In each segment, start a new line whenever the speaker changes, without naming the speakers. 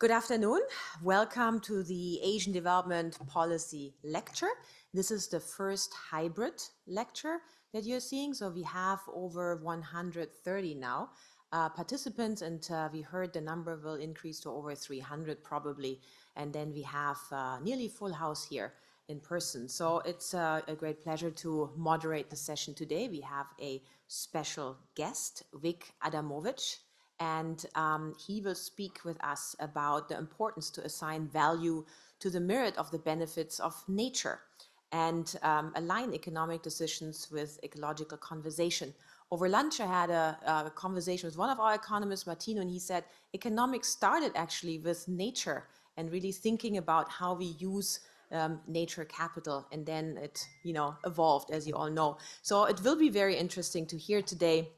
Good afternoon. Welcome to the Asian Development Policy Lecture. This is the first hybrid lecture that you're seeing. So we have over 130 now uh, participants, and uh, we heard the number will increase to over 300 probably. And then we have uh, nearly full house here in person. So it's a great pleasure to moderate the session today. We have a special guest, Vic Adamowicz, and um, he will speak with us about the importance to assign value to the merit of the benefits of nature and um, align economic decisions with ecological conservation. Over lunch, I had a conversation with one of our economists, Martino, and he said economics started actually with nature and really thinking about how we use um, nature capital, and then it you know, evolved, as you all know. So it will be very interesting to hear today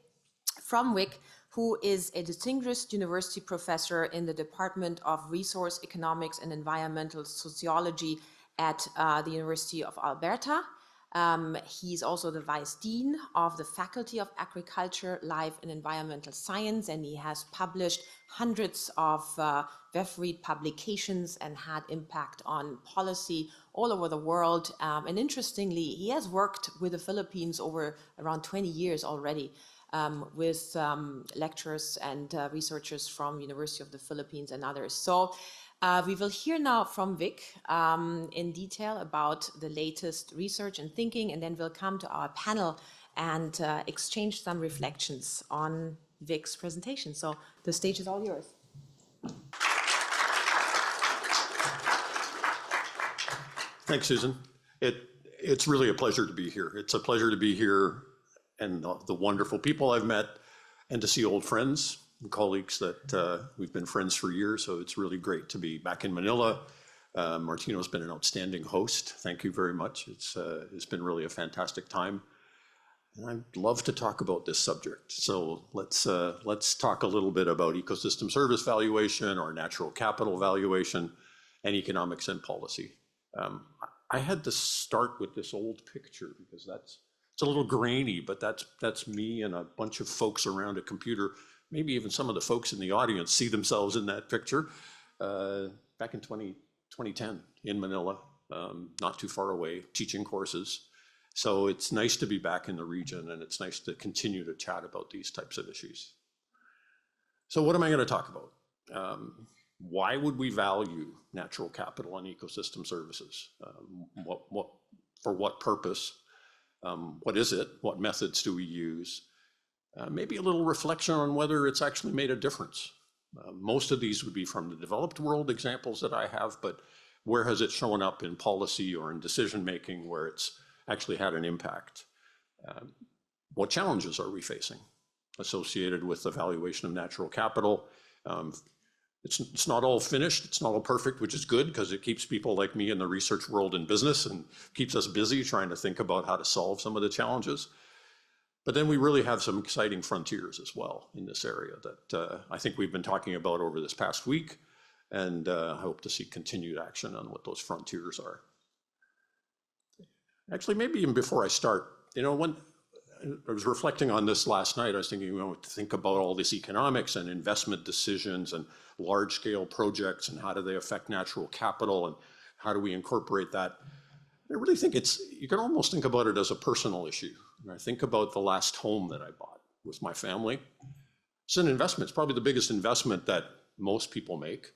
from Vic, who is a distinguished university professor in the Department of Resource Economics and Environmental Sociology at uh, the University of Alberta. Um, he's also the Vice Dean of the Faculty of Agriculture, Life, and Environmental Science, and he has published hundreds of uh, varied publications and had impact on policy all over the world. Um, and interestingly, he has worked with the Philippines over around 20 years already Um, with lecturers and uh, researchers from University of the Philippines and others. So uh, we will hear now from Vic um, in detail about the latest research and thinking, and then we'll come to our panel and uh, exchange some reflections on Vic's presentation. So the stage is all yours.
Thanks, Susann. It's really a pleasure to be here. It's a pleasure to be here and the wonderful people I've met and to see old friends and colleagues that uh, we've been friends for years. So it's really great to be back in Manila. Uh, Martino's been an outstanding host. Thank you very much. It's uh, it's been really a fantastic time. And I'd love to talk about this subject. So let's let's talk a little bit about ecosystem service valuation or natural capital valuation and economics and policy. Um, I had to start with this old picture because it's a little grainy, but that's that's me and a bunch of folks around a computer. Maybe even some of the folks in the audience see themselves in that picture uh, back in 2010 in Manila, um, not too far away, teaching courses. So it's nice to be back in the region, and it's nice to continue to chat about these types of issues. So what am I going to talk about? Um, why would we value natural capital and ecosystem services? Um, what for what purpose? Um, what is it? What methods do we use? Uh, maybe a little reflection on whether it's actually made a difference. Uh, most of these would be from the developed world examples that I have, but where has it shown up in policy or in decision-making where it's actually had an impact? Um, what challenges are we facing associated with the valuation of natural capital? Um, It's not all finished. It's not all perfect, which is good because it keeps people like me in the research world in business and keeps us busy trying to think about how to solve some of the challenges. But then we really have some exciting frontiers as well in this area that uh, I think we've been talking about over this past week, and uh, I hope to see continued action on what those frontiers are. Actually, maybe even before I start, you know, when I was reflecting on this last night, I was thinking you know, think about all these economics and investment decisions and large-scale projects and how do they affect natural capital and how do we incorporate that. I really think it's, you can almost think about it as a personal issue. I think about the last home that I bought with my family. It's an investment. It's probably the biggest investment that most people make.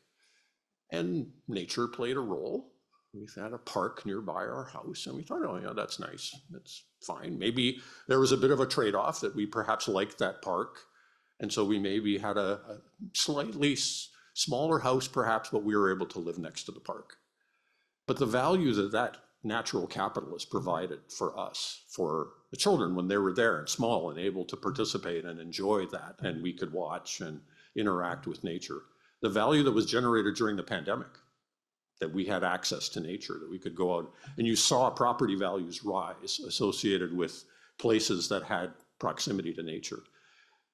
And nature played a role. We had a park nearby our house, and we thought, "Oh, yeah, that's nice. That's fine." Maybe there was a bit of a trade-off that we perhaps liked that park, and so we maybe had a slightly smaller house, perhaps, but we were able to live next to the park. But the value that that natural capital has provided for us, for the children when they were there and small and able to participate and enjoy that, and we could watch and interact with nature, the value that was generated during the pandemic, that we had access to nature, that we could go out, and you saw property values rise associated with places that had proximity to nature.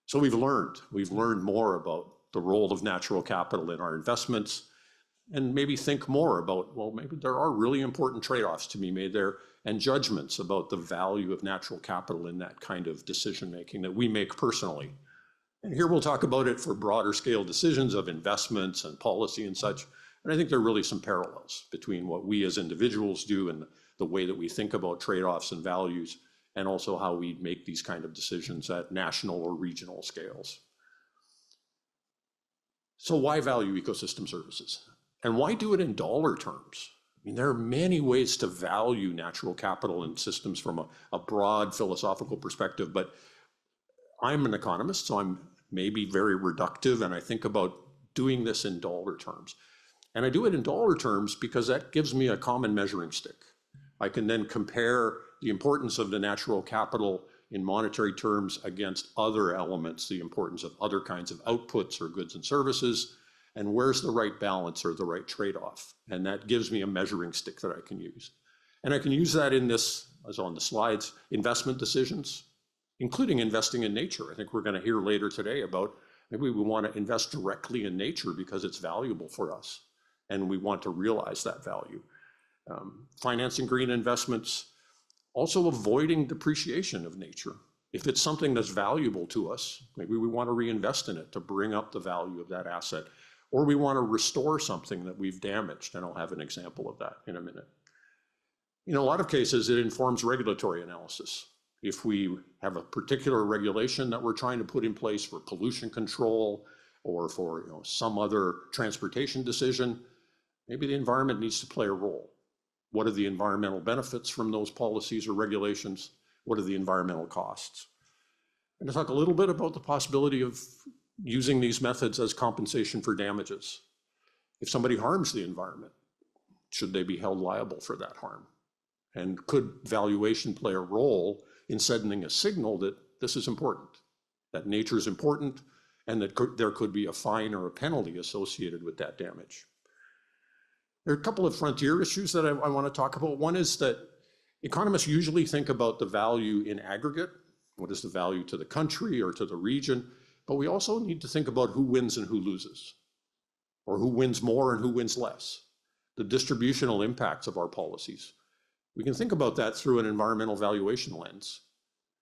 So we've learned, we've learned more about the role of natural capital in our investments and maybe think more about, well, maybe there are really important trade-offs to be made there and judgments about the value of natural capital in that kind of decision-making that we make personally And here we'll talk about it for broader scale decisions of investments and policy and such. And I think there are really some parallels between what we as individuals do and the way that we think about trade-offs and values, and also how we make these kind of decisions at national or regional scales. So why value ecosystem services? And why do it in dollar terms? I mean, there are many ways to value natural capital and systems from a, a broad philosophical perspective, but I'm an economist, so I'm maybe very reductive, and I think about doing this in dollar terms. And I do it in dollar terms because that gives me a common measuring stick. I can then compare the importance of the natural capital in monetary terms against other elements, the importance of other kinds of outputs or goods and services, and where's the right balance or the right trade-off. And that gives me a measuring stick that I can use. And I can use that in this, as on the slides, investment decisions, including investing in nature. I think we're going to hear later today about maybe we want to invest directly in nature because it's valuable for us and we want to realize that value. Um, financing green investments, also avoiding depreciation of nature. If it's something that's valuable to us, maybe we want to reinvest in it to bring up the value of that asset, or we want to restore something that we've damaged, and I'll have an example of that in a minute. In a lot of cases, it informs regulatory analysis. If we have a particular regulation that we're trying to put in place for pollution control or for you know, some other transportation decision, maybe the environment needs to play a role. What are the environmental benefits from those policies or regulations? What are the environmental costs? And to talk a little bit about the possibility of using these methods as compensation for damages. If somebody harms the environment, should they be held liable for that harm? And could valuation play a role in sending a signal that this is important, that nature is important, and that there could be a fine or a penalty associated with that damage? There are a couple of frontier issues that I, I want to talk about. One is that economists usually think about the value in aggregate. What is the value to the country or to the region? But we also need to think about who wins and who loses, or who wins more and who wins less, the distributional impacts of our policies. We can think about that through an environmental valuation lens.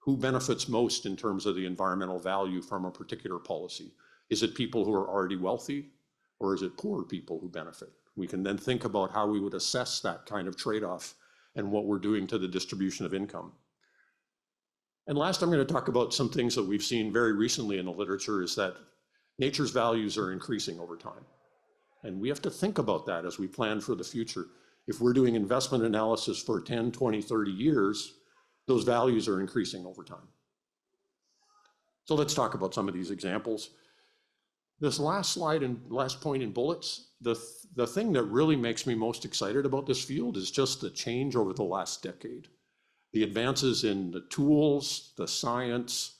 Who benefits most in terms of the environmental value from a particular policy? Is it people who are already wealthy, or is it poorer people who benefit? We can then think about how we would assess that kind of trade-off and what we're doing to the distribution of income. And last, I'm going to talk about some things that we've seen very recently in the literature is that nature's values are increasing over time. And we have to think about that as we plan for the future. If we're doing investment analysis for 10, 20, 30 years, those values are increasing over time. So let's talk about some of these examples. This last slide and last point in bullets, the, th the thing that really makes me most excited about this field is just the change over the last decade the advances in the tools, the science,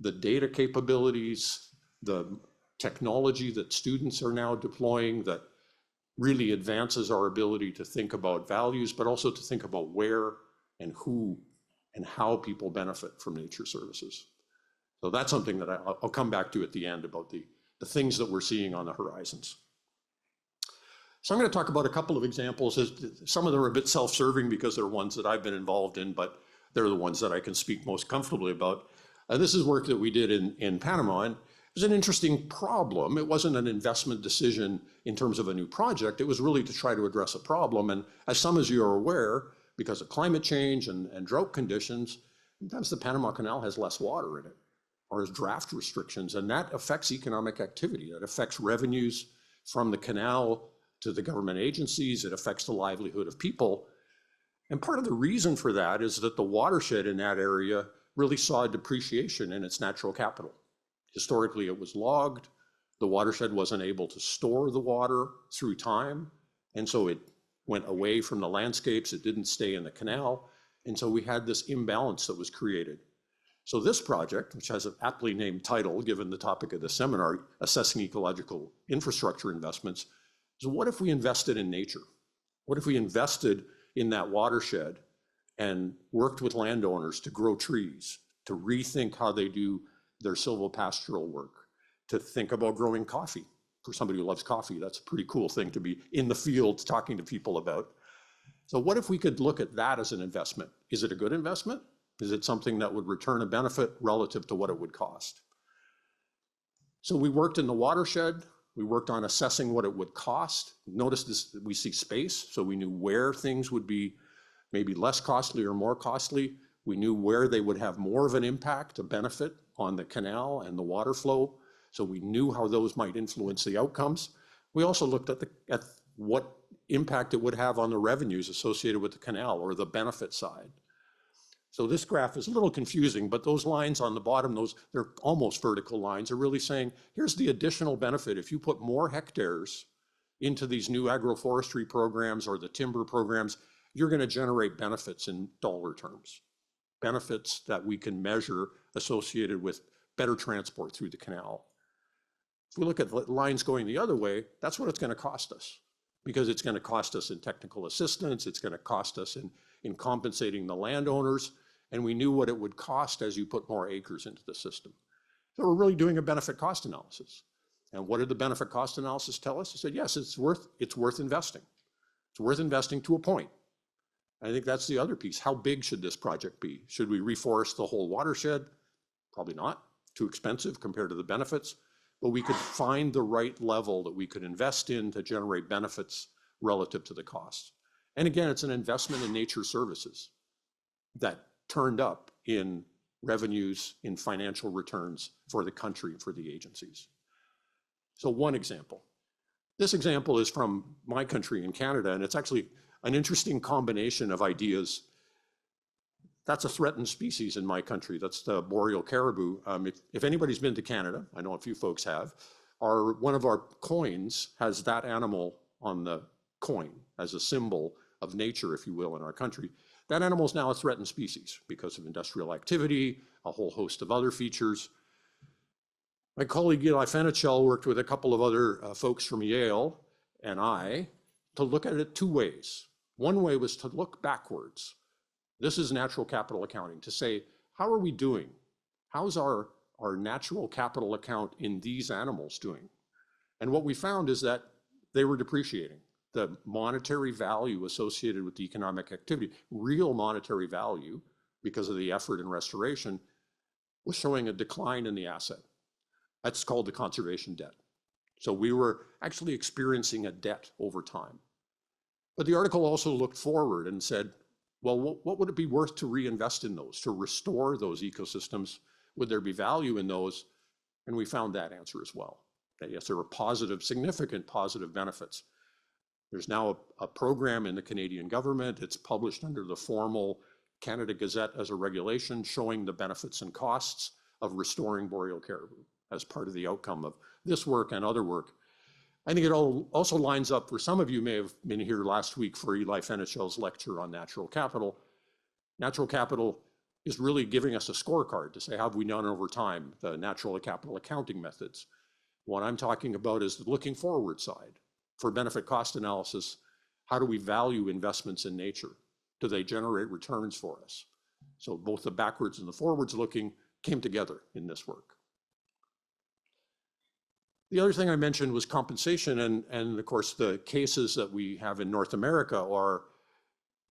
the data capabilities, the technology that students are now deploying that really advances our ability to think about values, but also to think about where and who and how people benefit from nature services. So that's something that I'll come back to at the end about the, the things that we're seeing on the horizons. So I'm going to talk about a couple of examples. Some of them are a bit self-serving because they're ones that I've been involved in, but they're the ones that I can speak most comfortably about. And this is work that we did in, in Panama. And it was an interesting problem. It wasn't an investment decision in terms of a new project. It was really to try to address a problem. And as some of you are aware, because of climate change and, and drought conditions, sometimes the Panama Canal has less water in it has draft restrictions. And that affects economic activity. That affects revenues from the canal to the government agencies, it affects the livelihood of people. And part of the reason for that is that the watershed in that area really saw a depreciation in its natural capital. Historically, it was logged. The watershed wasn't able to store the water through time. And so it went away from the landscapes. It didn't stay in the canal. And so we had this imbalance that was created. So this project, which has an aptly named title, given the topic of the seminar, Assessing Ecological Infrastructure Investments, is what if we invested in nature? What if we invested in that watershed and worked with landowners to grow trees, to rethink how they do their silvopastoral work, to think about growing coffee? For somebody who loves coffee, that's a pretty cool thing to be in the field talking to people about. So what if we could look at that as an investment? Is it a good investment? Is it something that would return a benefit relative to what it would cost? So we worked in the watershed. We worked on assessing what it would cost. Notice this, we see space, so we knew where things would be maybe less costly or more costly. We knew where they would have more of an impact, a benefit on the canal and the water flow. So we knew how those might influence the outcomes. We also looked at the, at what impact it would have on the revenues associated with the canal or the benefit side. So this graph is a little confusing, but those lines on the bottom, those, they're almost vertical lines, are really saying, here's the additional benefit. If you put more hectares into these new agroforestry programs or the timber programs, you're going to generate benefits in dollar terms. Benefits that we can measure associated with better transport through the canal. If we look at the lines going the other way, that's what it's going to cost us because it's going to cost us in technical assistance, it's going to cost us in, in compensating the landowners, and we knew what it would cost as you put more acres into the system. So we're really doing a benefit cost analysis. And what did the benefit cost analysis tell us? It said, yes, it's worth, it's worth investing. It's worth investing to a point. I think that's the other piece. How big should this project be? Should we reforest the whole watershed? Probably not. Too expensive compared to the benefits. But we could find the right level that we could invest in to generate benefits relative to the costs. And again, it's an investment in nature services that turned up in revenues, in financial returns for the country, for the agencies. So one example. This example is from my country in Canada, and it's actually an interesting combination of ideas. That's a threatened species in my country. That's the boreal caribou. Um, if, if anybody's been to Canada, I know a few folks have, our, one of our coins has that animal on the coin as a symbol of nature, if you will, in our country. That animal is now a threatened species because of industrial activity, a whole host of other features. My colleague Eli Fenichel worked with a couple of other uh, folks from Yale and I to look at it two ways. One way was to look backwards. This is natural capital accounting, to say, how are we doing? How's our, our natural capital account in these animals doing? And what we found is that they were depreciating the monetary value associated with the economic activity, real monetary value, because of the effort in restoration, was showing a decline in the asset. That's called the conservation debt. So we were actually experiencing a debt over time. But the article also looked forward and said, well, what, what would it be worth to reinvest in those, to restore those ecosystems? Would there be value in those? And we found that answer as well. That yes, there were positive, significant positive benefits. There's now a, a, program in the Canadian government. It's published under the formal Canada Gazette as a regulation showing the benefits and costs of restoring boreal caribou as part of the outcome of this work and other work. I think it all also lines up for some of you may have been here last week for Eli Fenichel's lecture on natural capital. Natural capital is really giving us a scorecard to say, how have we done over time, the natural capital accounting methods. What I'm talking about is the looking forward side for benefit cost analysis, how do we value investments in nature? Do they generate returns for us? So both the backwards and the forwards looking came together in this work. The other thing I mentioned was compensation, and, and of course the cases that we have in North America are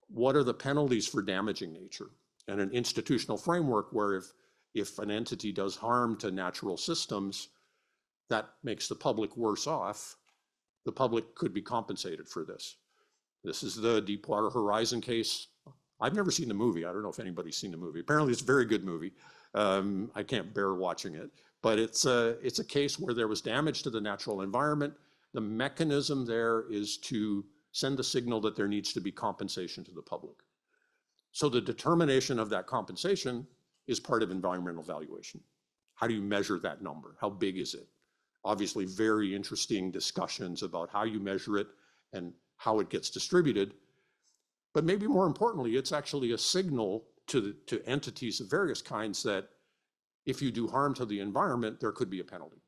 what are the penalties for damaging nature? And an institutional framework where if, if an entity does harm to natural systems, that makes the public worse off the public could be compensated for this. This is the Deepwater Horizon case. I've never seen the movie. I don't know if anybody's seen the movie. Apparently, it's a very good movie. Um, I can't bear watching it, but it's a, it's a case where there was damage to the natural environment. The mechanism there is to send a signal that there needs to be compensation to the public. So the determination of that compensation is part of environmental valuation. How do you measure that number? How big is it? Obviously very interesting discussions about how you measure it and how it gets distributed. But maybe more importantly, it's actually a signal to, to entities of various kinds that if you do harm to the environment, there could be a penalty.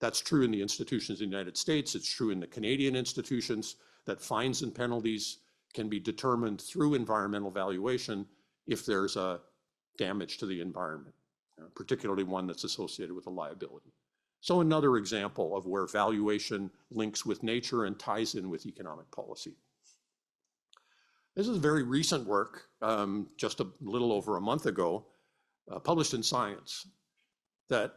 That's true in the institutions in the United States. It's true in the Canadian institutions that fines and penalties can be determined through environmental valuation if there's a damage to the environment, particularly one that's associated with a liability. So another example of where valuation links with nature and ties in with economic policy. This is very recent work, um, just a little over a month ago, uh, published in Science, that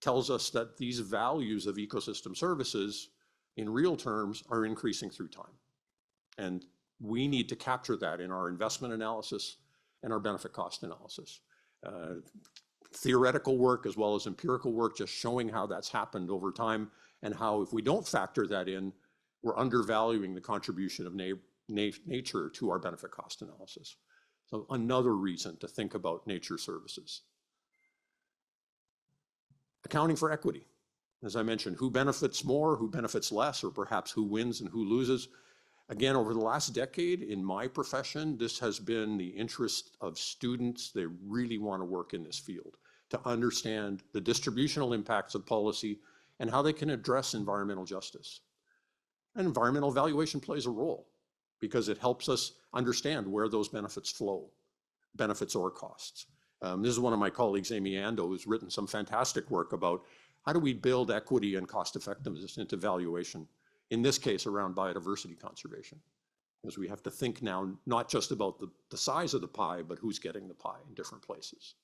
tells us that these values of ecosystem services in real terms are increasing through time. And we need to capture that in our investment analysis and our benefit cost analysis. Uh, theoretical work as well as empirical work just showing how that's happened over time and how if we don't factor that in, we're undervaluing the contribution of na na nature to our benefit cost analysis. So another reason to think about nature services. Accounting for equity. As I mentioned, who benefits more, who benefits less, or perhaps who wins and who loses. Again, over the last decade in my profession, this has been the interest of students. They really want to work in this field to understand the distributional impacts of policy and how they can address environmental justice. And environmental valuation plays a role because it helps us understand where those benefits flow, benefits or costs. Um, this is one of my colleagues, Amy Ando, who's written some fantastic work about how do we build equity and cost effectiveness into valuation, in this case around biodiversity conservation. Because we have to think now not just about the, the size of the pie, but who's getting the pie in different places.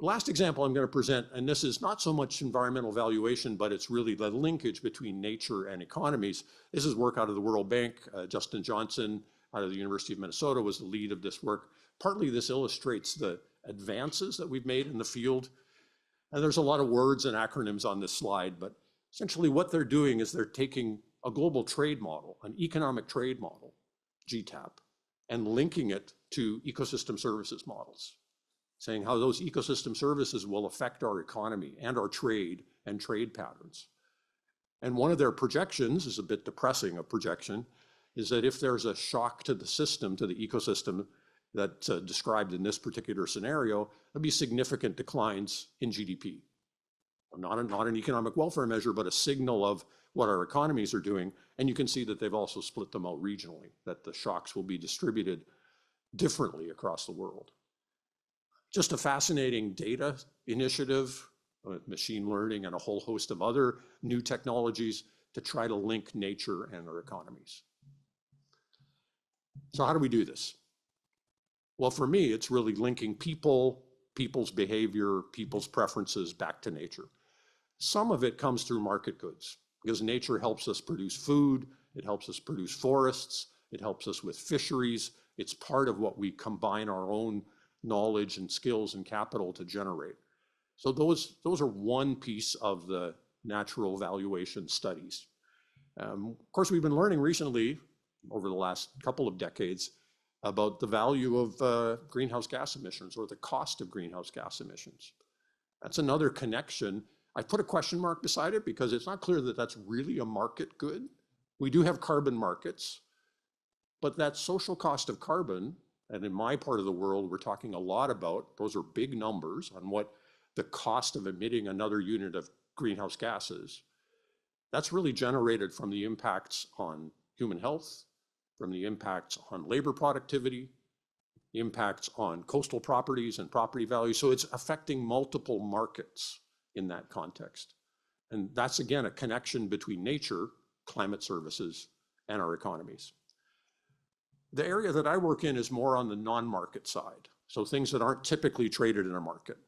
Last example I'm going to present, and this is not so much environmental valuation, but it's really the linkage between nature and economies. This is work out of the World Bank. Uh, Justin Johnson out of the University of Minnesota was the lead of this work. Partly this illustrates the advances that we've made in the field. And there's a lot of words and acronyms on this slide, but essentially what they're doing is they're taking a global trade model, an economic trade model, GTAP, and linking it to ecosystem services models saying how those ecosystem services will affect our economy and our trade and trade patterns. And one of their projections is a bit depressing, a projection, is that if there's a shock to the system, to the ecosystem that's uh, described in this particular scenario, there'll be significant declines in GDP. Not, a, not an economic welfare measure, but a signal of what our economies are doing. And you can see that they've also split them out regionally, that the shocks will be distributed differently across the world just a fascinating data initiative, uh, machine learning and a whole host of other new technologies to try to link nature and our economies. So how do we do this? Well, for me, it's really linking people, people's behavior, people's preferences back to nature. Some of it comes through market goods because nature helps us produce food, it helps us produce forests, it helps us with fisheries. It's part of what we combine our own knowledge and skills and capital to generate. So those, those are one piece of the natural valuation studies. Um, of course, we've been learning recently, over the last couple of decades, about the value of uh, greenhouse gas emissions or the cost of greenhouse gas emissions. That's another connection. I put a question mark beside it because it's not clear that that's really a market good. We do have carbon markets, but that social cost of carbon and in my part of the world, we're talking a lot about, those are big numbers on what the cost of emitting another unit of greenhouse gases. That's really generated from the impacts on human health, from the impacts on labor productivity, impacts on coastal properties and property value. So it's affecting multiple markets in that context. And that's again a connection between nature, climate services, and our economies. The area that I work in is more on the non-market side, so things that aren't typically traded in a market.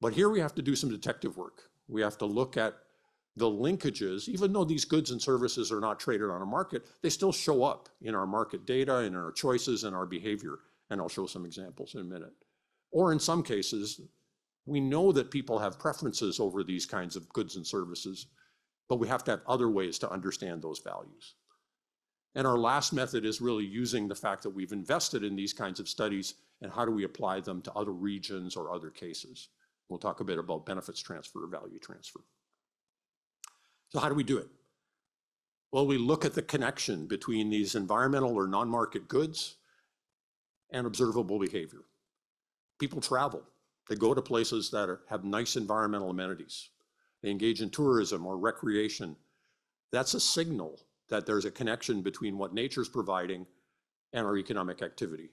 But here we have to do some detective work. We have to look at the linkages, even though these goods and services are not traded on a market, they still show up in our market data, in our choices, and our behavior. And I'll show some examples in a minute. Or in some cases, we know that people have preferences over these kinds of goods and services, but we have to have other ways to understand those values. And our last method is really using the fact that we've invested in these kinds of studies and how do we apply them to other regions or other cases. We'll talk a bit about benefits transfer or value transfer. So how do we do it? Well, we look at the connection between these environmental or non-market goods and observable behavior. People travel. They go to places that are, have nice environmental amenities. They engage in tourism or recreation. That's a signal that there's a connection between what nature's providing and our economic activity.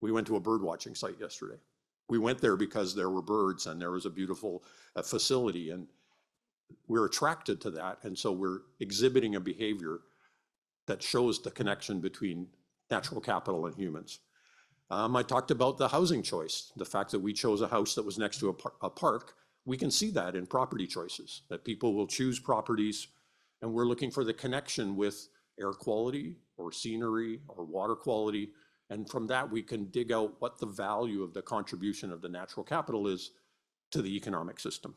We went to a bird watching site yesterday. We went there because there were birds and there was a beautiful uh, facility and we're attracted to that. And so we're exhibiting a behavior that shows the connection between natural capital and humans. Um, I talked about the housing choice, the fact that we chose a house that was next to a, par- a park. We can see that in property choices, that people will choose properties, and we're looking for the connection with air quality or scenery or water quality. And from that, we can dig out what the value of the contribution of the natural capital is to the economic system.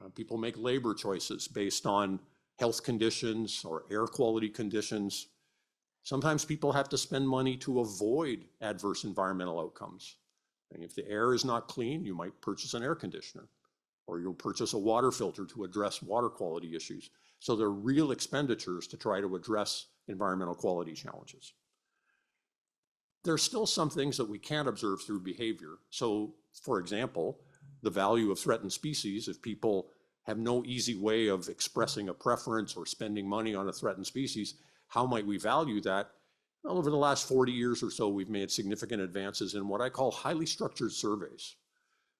Uh, people make labor choices based on health conditions or air quality conditions. Sometimes people have to spend money to avoid adverse environmental outcomes. And if the air is not clean, you might purchase an air conditioner or you'll purchase a water filter to address water quality issues. So there are real expenditures to try to address environmental quality challenges. There are still some things that we can't observe through behavior. So, for example, the value of threatened species, if people have no easy way of expressing a preference or spending money on a threatened species, how might we value that? Well, over the last 40 years or so, we've made significant advances in what I call highly structured surveys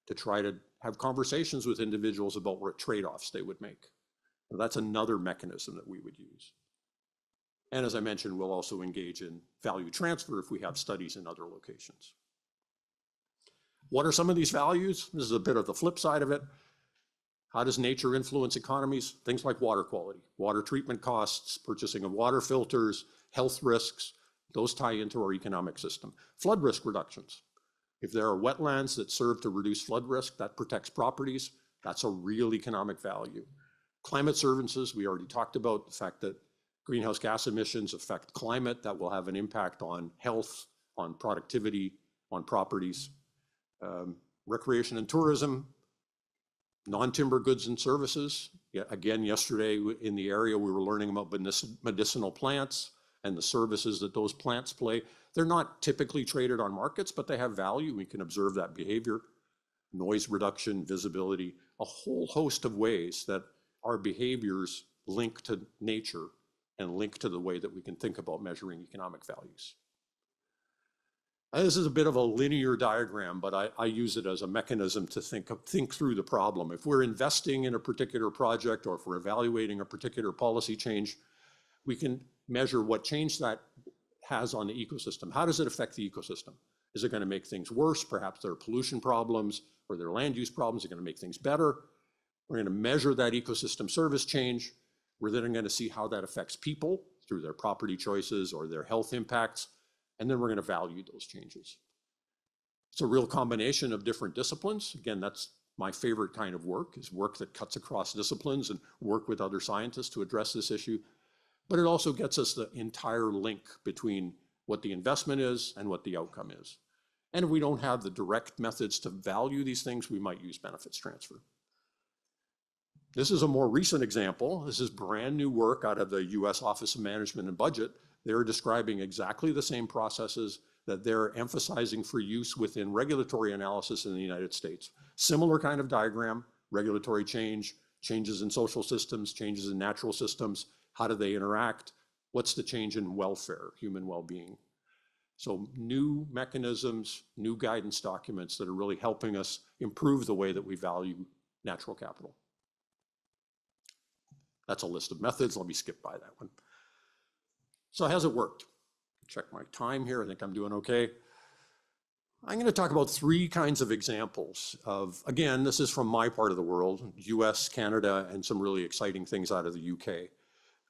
to try to have conversations with individuals about what trade-offs they would make. That's another mechanism that we would use. And as I mentioned, we'll also engage in value transfer if we have studies in other locations. What are some of these values? This is a bit of the flip side of it. How does nature influence economies? Things like water quality, water treatment costs, purchasing of water filters, health risks, those tie into our economic system. Flood risk reductions. If there are wetlands that serve to reduce flood risk, that protects properties, that's a real economic value. Climate services, we already talked about the fact that greenhouse gas emissions affect climate, that will have an impact on health, on productivity, on properties. Um, recreation and tourism, non-timber goods and services. Yeah, again, yesterday in the area, we were learning about medicinal plants and the services that those plants play. They're not typically traded on markets, but they have value. We can observe that behavior, noise reduction, visibility, a whole host of ways that our behaviors link to nature and link to the way that we can think about measuring economic values. This is a bit of a linear diagram, but I, I, use it as a mechanism to think, think through the problem. If we're investing in a particular project or if we're evaluating a particular policy change, we can measure what change that has on the ecosystem. How does it affect the ecosystem? Is it going to make things worse? Perhaps there are pollution problems or there are land use problems. Is it going to make things better? We're going to measure that ecosystem service change. We're then going to see how that affects people through their property choices or their health impacts and then we're going to value those changes. It's a real combination of different disciplines. Again, that's my favorite kind of work is work that cuts across disciplines and work with other scientists to address this issue. But it also gets us the entire link between what the investment is and what the outcome is. And if we don't have the direct methods to value these things, we might use benefits transfer. This is a more recent example. This is brand new work out of the US Office of Management and Budget they're describing exactly the same processes that they're emphasizing for use within regulatory analysis in the United States. Similar kind of diagram, regulatory change, changes in social systems, changes in natural systems, how do they interact? What's the change in welfare, human well-being? So new mechanisms, new guidance documents that are really helping us improve the way that we value natural capital. That's a list of methods. Let me skip by that one. So how's it worked? Check my time here. I think I'm doing okay. I'm going to talk about three kinds of examples of, again, this is from my part of the world, US, Canada, and some really exciting things out of the UK.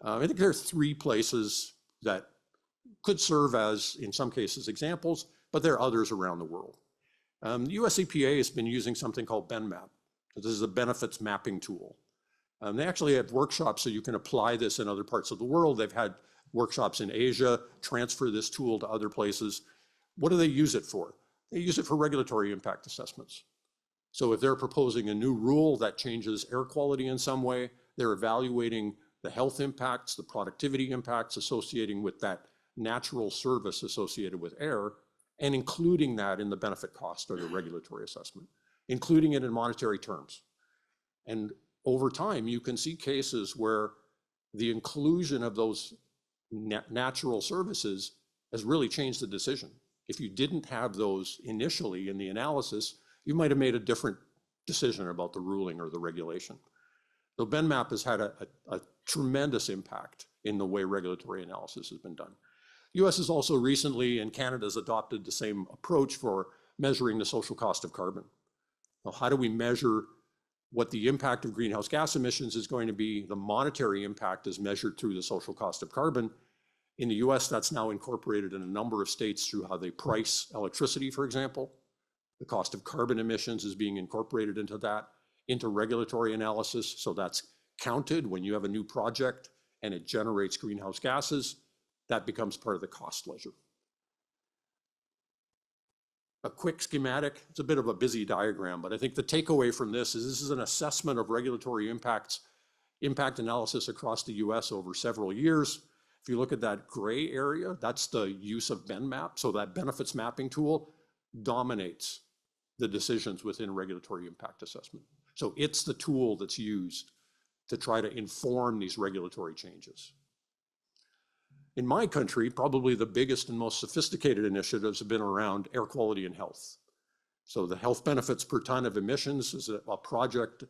Uh, I think there are three places that could serve as, in some cases, examples, but there are others around the world. Um, the US EPA has been using something called BenMap. This is a benefits mapping tool. Um, they actually have workshops so you can apply this in other parts of the world. They've had workshops in Asia, transfer this tool to other places. What do they use it for? They use it for regulatory impact assessments. So if they're proposing a new rule that changes air quality in some way, they're evaluating the health impacts, the productivity impacts associating with that natural service associated with air, and including that in the benefit cost or the regulatory assessment, including it in monetary terms. And over time, you can see cases where the inclusion of those natural services has really changed the decision. If you didn't have those initially in the analysis, you might have made a different decision about the ruling or the regulation. So BenMap has had a, a, a tremendous impact in the way regulatory analysis has been done. The US has also recently, and Canada has adopted the same approach for measuring the social cost of carbon. Well, how do we measure what the impact of greenhouse gas emissions is going to be? The monetary impact is measured through the social cost of carbon. In the US, that's now incorporated in a number of states through how they price electricity, for example. The cost of carbon emissions is being incorporated into that, into regulatory analysis. So that's counted when you have a new project and it generates greenhouse gases. That becomes part of the cost ledger. A quick schematic, it's a bit of a busy diagram, but I think the takeaway from this is this is an assessment of regulatory impacts, impact analysis across the US over several years. If you look at that gray area, that's the use of BenMap. So that benefits mapping tool dominates the decisions within regulatory impact assessment. So it's the tool that's used to try to inform these regulatory changes. In my country, probably the biggest and most sophisticated initiatives have been around air quality and health. So the health benefits per ton of emissions is a, a project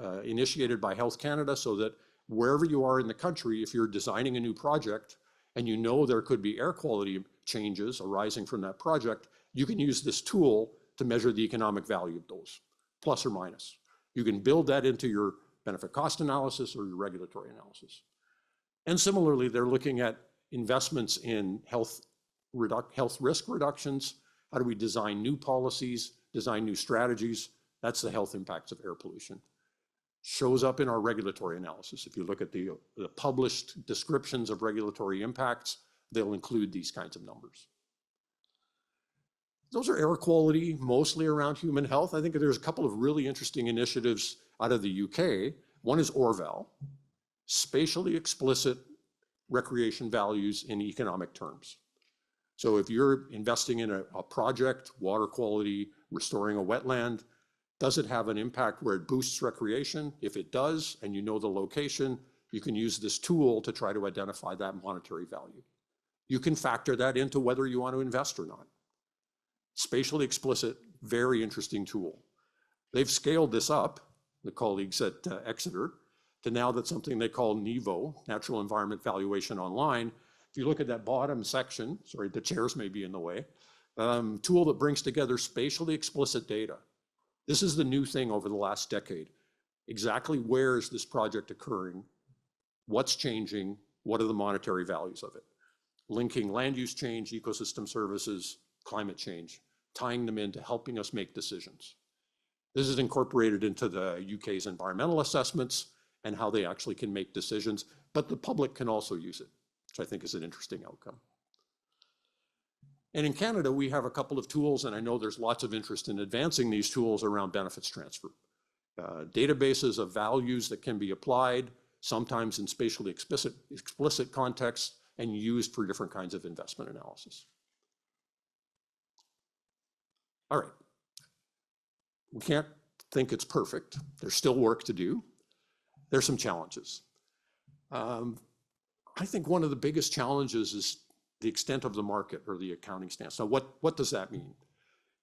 uh, initiated by Health Canada so that wherever you are in the country, if you're designing a new project and you know there could be air quality changes arising from that project, you can use this tool to measure the economic value of those, plus or minus. You can build that into your benefit cost analysis or your regulatory analysis. And similarly, they're looking at investments in health, health risk reductions. How do we design new policies, design new strategies? That's the health impacts of air pollution. Shows up in our regulatory analysis. If you look at the, the published descriptions of regulatory impacts, they'll include these kinds of numbers. Those are air quality, mostly around human health. I think there's a couple of really interesting initiatives out of the UK. One is Orval, spatially explicit recreation values in economic terms. So if you're investing in a, a, project, water quality, restoring a wetland, does it have an impact where it boosts recreation? If it does, and you know the location, you can use this tool to try to identify that monetary value. You can factor that into whether you want to invest or not. Spatially explicit, very interesting tool. They've scaled this up the colleagues at uh, Exeter, to now that's something they call NEVO, Natural Environment Valuation Online. If you look at that bottom section, sorry, the chairs may be in the way, um, tool that brings together spatially explicit data. This is the new thing over the last decade. Exactly where is this project occurring? What's changing? What are the monetary values of it? Linking land use change, ecosystem services, climate change, tying them into helping us make decisions. This is incorporated into the UK's environmental assessments and how they actually can make decisions, but the public can also use it, which I think is an interesting outcome. And in Canada, we have a couple of tools, and I know there's lots of interest in advancing these tools around benefits transfer. Uh, databases of values that can be applied, sometimes in spatially explicit, explicit contexts, and used for different kinds of investment analysis. All right, we can't think it's perfect. There's still work to do. There's some challenges. Um, I think one of the biggest challenges is the extent of the market or the accounting stance. So what, what does that mean?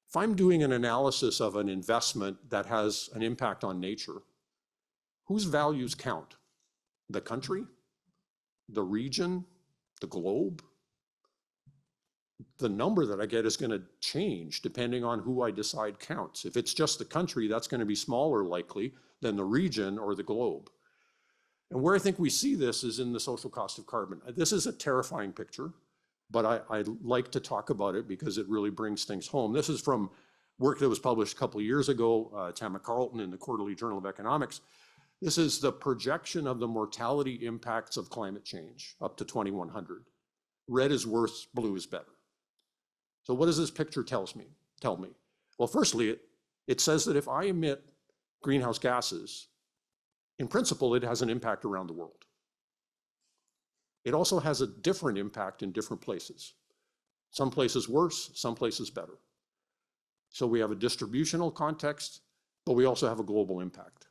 If I'm doing an analysis of an investment that has an impact on nature, whose values count? The country, the region, the globe? the number that I get is going to change depending on who I decide counts. If it's just the country, that's going to be smaller likely than the region or the globe. And where I think we see this is in the social cost of carbon. This is a terrifying picture, but I, I like to talk about it because it really brings things home. This is from work that was published a couple of years ago, uh, Tamma Carleton in the Quarterly Journal of Economics. This is the projection of the mortality impacts of climate change up to 2100. Red is worse, blue is better. So what does this picture tells me, tell me? Well, firstly, it, it says that if I emit greenhouse gases, in principle, it has an impact around the world. It also has a different impact in different places. Some places worse, some places better. So we have a distributional context, but we also have a global impact.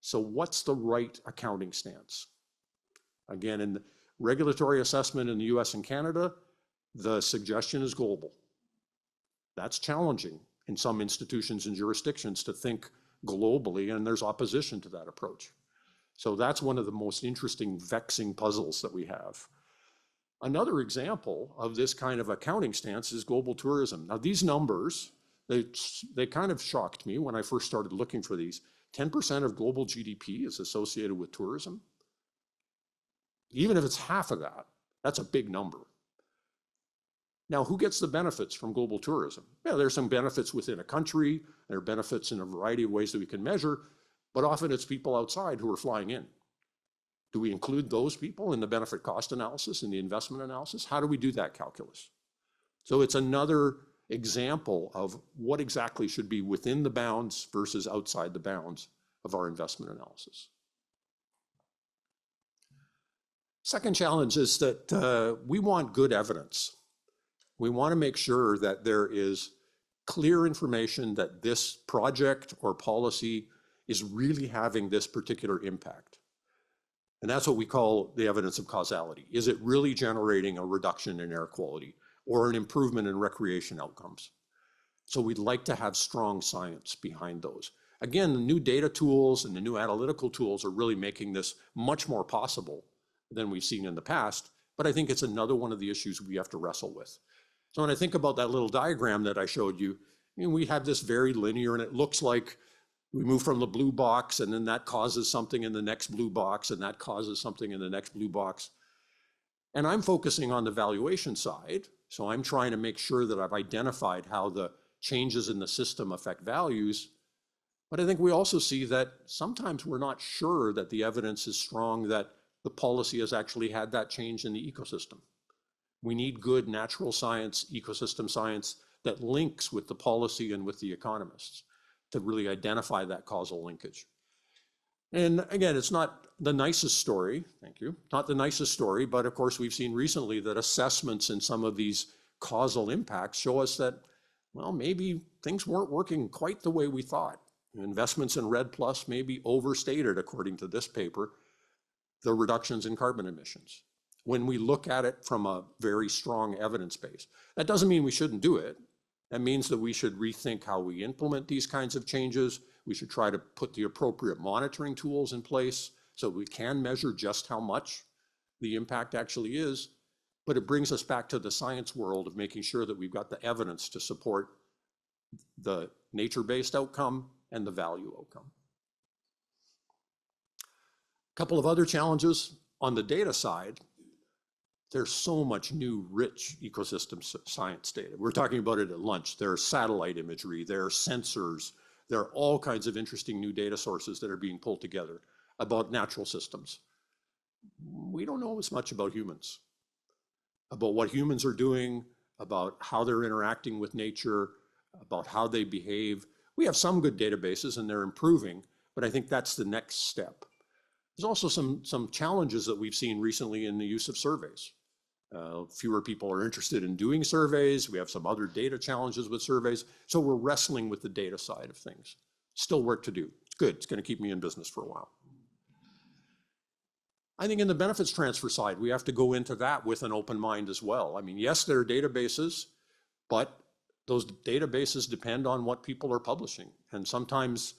So what's the right accounting stance? Again, in the regulatory assessment in the US and Canada, the suggestion is global. That's challenging in some institutions and jurisdictions to think globally, and there's opposition to that approach. So that's one of the most interesting, vexing puzzles that we have. Another example of this kind of accounting stance is global tourism. Now, these numbers, they, they kind of shocked me when I first started looking for these. 10% of global GDP is associated with tourism. Even if it's half of that, that's a big number. Now, who gets the benefits from global tourism? Yeah, there's some benefits within a country. There are benefits in a variety of ways that we can measure, but often it's people outside who are flying in. Do we include those people in the benefit cost analysis, in the investment analysis? How do we do that calculus? So it's another example of what exactly should be within the bounds versus outside the bounds of our investment analysis. Second challenge is that uh, we want good evidence. We want to make sure that there is clear information that this project or policy is really having this particular impact. And that's what we call the evidence of causality. Is it really generating a reduction in air quality or an improvement in recreation outcomes? So we'd like to have strong science behind those. Again, the new data tools and the new analytical tools are really making this much more possible than we've seen in the past. But I think it's another one of the issues we have to wrestle with. So when I think about that little diagram that I showed you, you know, we have this very linear and it looks like we move from the blue box and then that causes something in the next blue box and that causes something in the next blue box. And I'm focusing on the valuation side. So I'm trying to make sure that I've identified how the changes in the system affect values. But I think we also see that sometimes we're not sure that the evidence is strong that the policy has actually had that change in the ecosystem. We need good natural science, ecosystem science that links with the policy and with the economists to really identify that causal linkage. And again, it's not the nicest story, thank you, not the nicest story, but of course we've seen recently that assessments in some of these causal impacts show us that, well, maybe things weren't working quite the way we thought. Investments in REDD Plus may be overstated, according to this paper, the reductions in carbon emissions. When we look at it from a very strong evidence base, that doesn't mean we shouldn't do it. That means that we should rethink how we implement these kinds of changes. We should try to put the appropriate monitoring tools in place so we can measure just how much the impact actually is. But it brings us back to the science world of making sure that we've got the evidence to support the nature-based outcome and the value outcome. A couple of other challenges on the data side there's so much new rich ecosystem science data. We're talking about it at lunch. There's satellite imagery, there are sensors, there are all kinds of interesting new data sources that are being pulled together about natural systems. We don't know as much about humans, about what humans are doing, about how they're interacting with nature, about how they behave. We have some good databases and they're improving, but I think that's the next step. There's also some, some challenges that we've seen recently in the use of surveys. Uh, fewer people are interested in doing surveys. We have some other data challenges with surveys. So we're wrestling with the data side of things. Still work to do. It's good. It's going to keep me in business for a while. I think in the benefits transfer side, we have to go into that with an open mind as well. I mean, yes, there are databases, but those databases depend on what people are publishing. And sometimes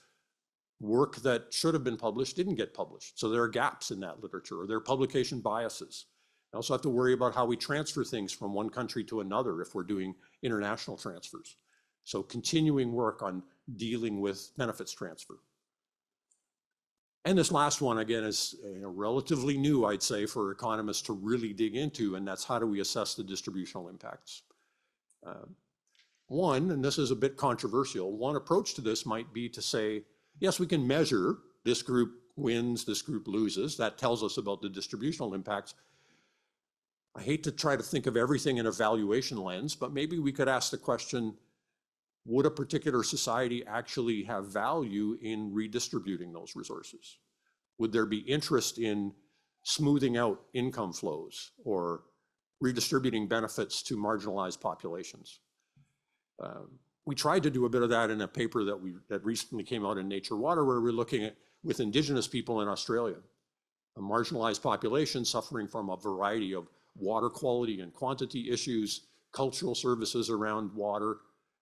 work that should have been published didn't get published. So there are gaps in that literature or there are publication biases. We also have to worry about how we transfer things from one country to another if we're doing international transfers. So continuing work on dealing with benefits transfer. And this last one, again, is you know, relatively new, I'd say, for economists to really dig into, and that's how do we assess the distributional impacts. Uh, one, and this is a bit controversial, one approach to this might be to say, yes, we can measure this group wins, this group loses. That tells us about the distributional impacts. I hate to try to think of everything in a valuation lens, but maybe we could ask the question, would a particular society actually have value in redistributing those resources? Would there be interest in smoothing out income flows or redistributing benefits to marginalized populations? Um, we tried to do a bit of that in a paper that we that recently came out in Nature Water, where we're looking at with indigenous people in Australia, a marginalized population suffering from a variety of water quality and quantity issues, cultural services around water.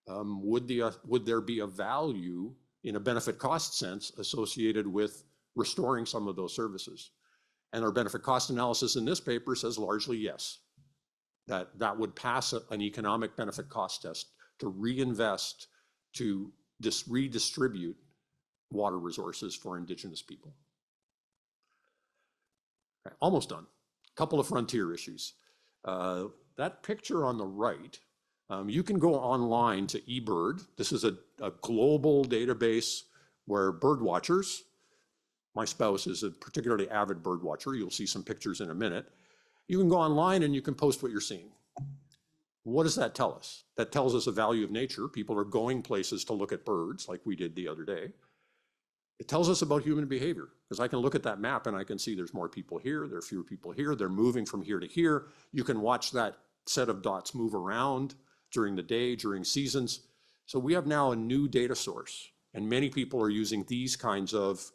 Um, would, the, uh, would there be a value in a benefit cost sense associated with restoring some of those services? And our benefit cost analysis in this paper says largely yes. that that would pass a- an economic benefit cost test to reinvest, to dis- redistribute water resources for Indigenous people. Okay, Almost done. Couple of frontier issues. Uh, That picture on the right, um, you can go online to eBird. This is a, a global database where bird watchers, my spouse is a particularly avid bird watcher. You'll see some pictures in a minute. You can go online and you can post what you're seeing. What does that tell us? That tells us a value of nature. People are going places to look at birds like we did the other day. It tells us about human behavior because I can look at that map and I can see there's more people here, there are fewer people here, they're moving from here to here. You can watch that set of dots move around during the day, during seasons. So we have now a new data source and many people are using these kinds of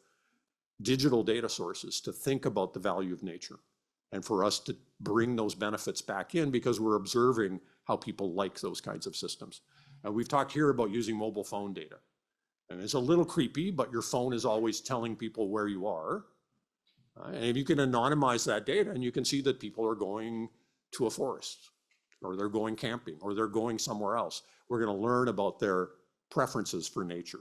digital data sources to think about the value of nature and for us to bring those benefits back in because we're observing how people like those kinds of systems. And we've talked here about using mobile phone data. And it's a little creepy, but your phone is always telling people where you are. Uh, and if you can anonymize that data and you can see that people are going to a forest or they're going camping or they're going somewhere else, we're going to learn about their preferences for nature.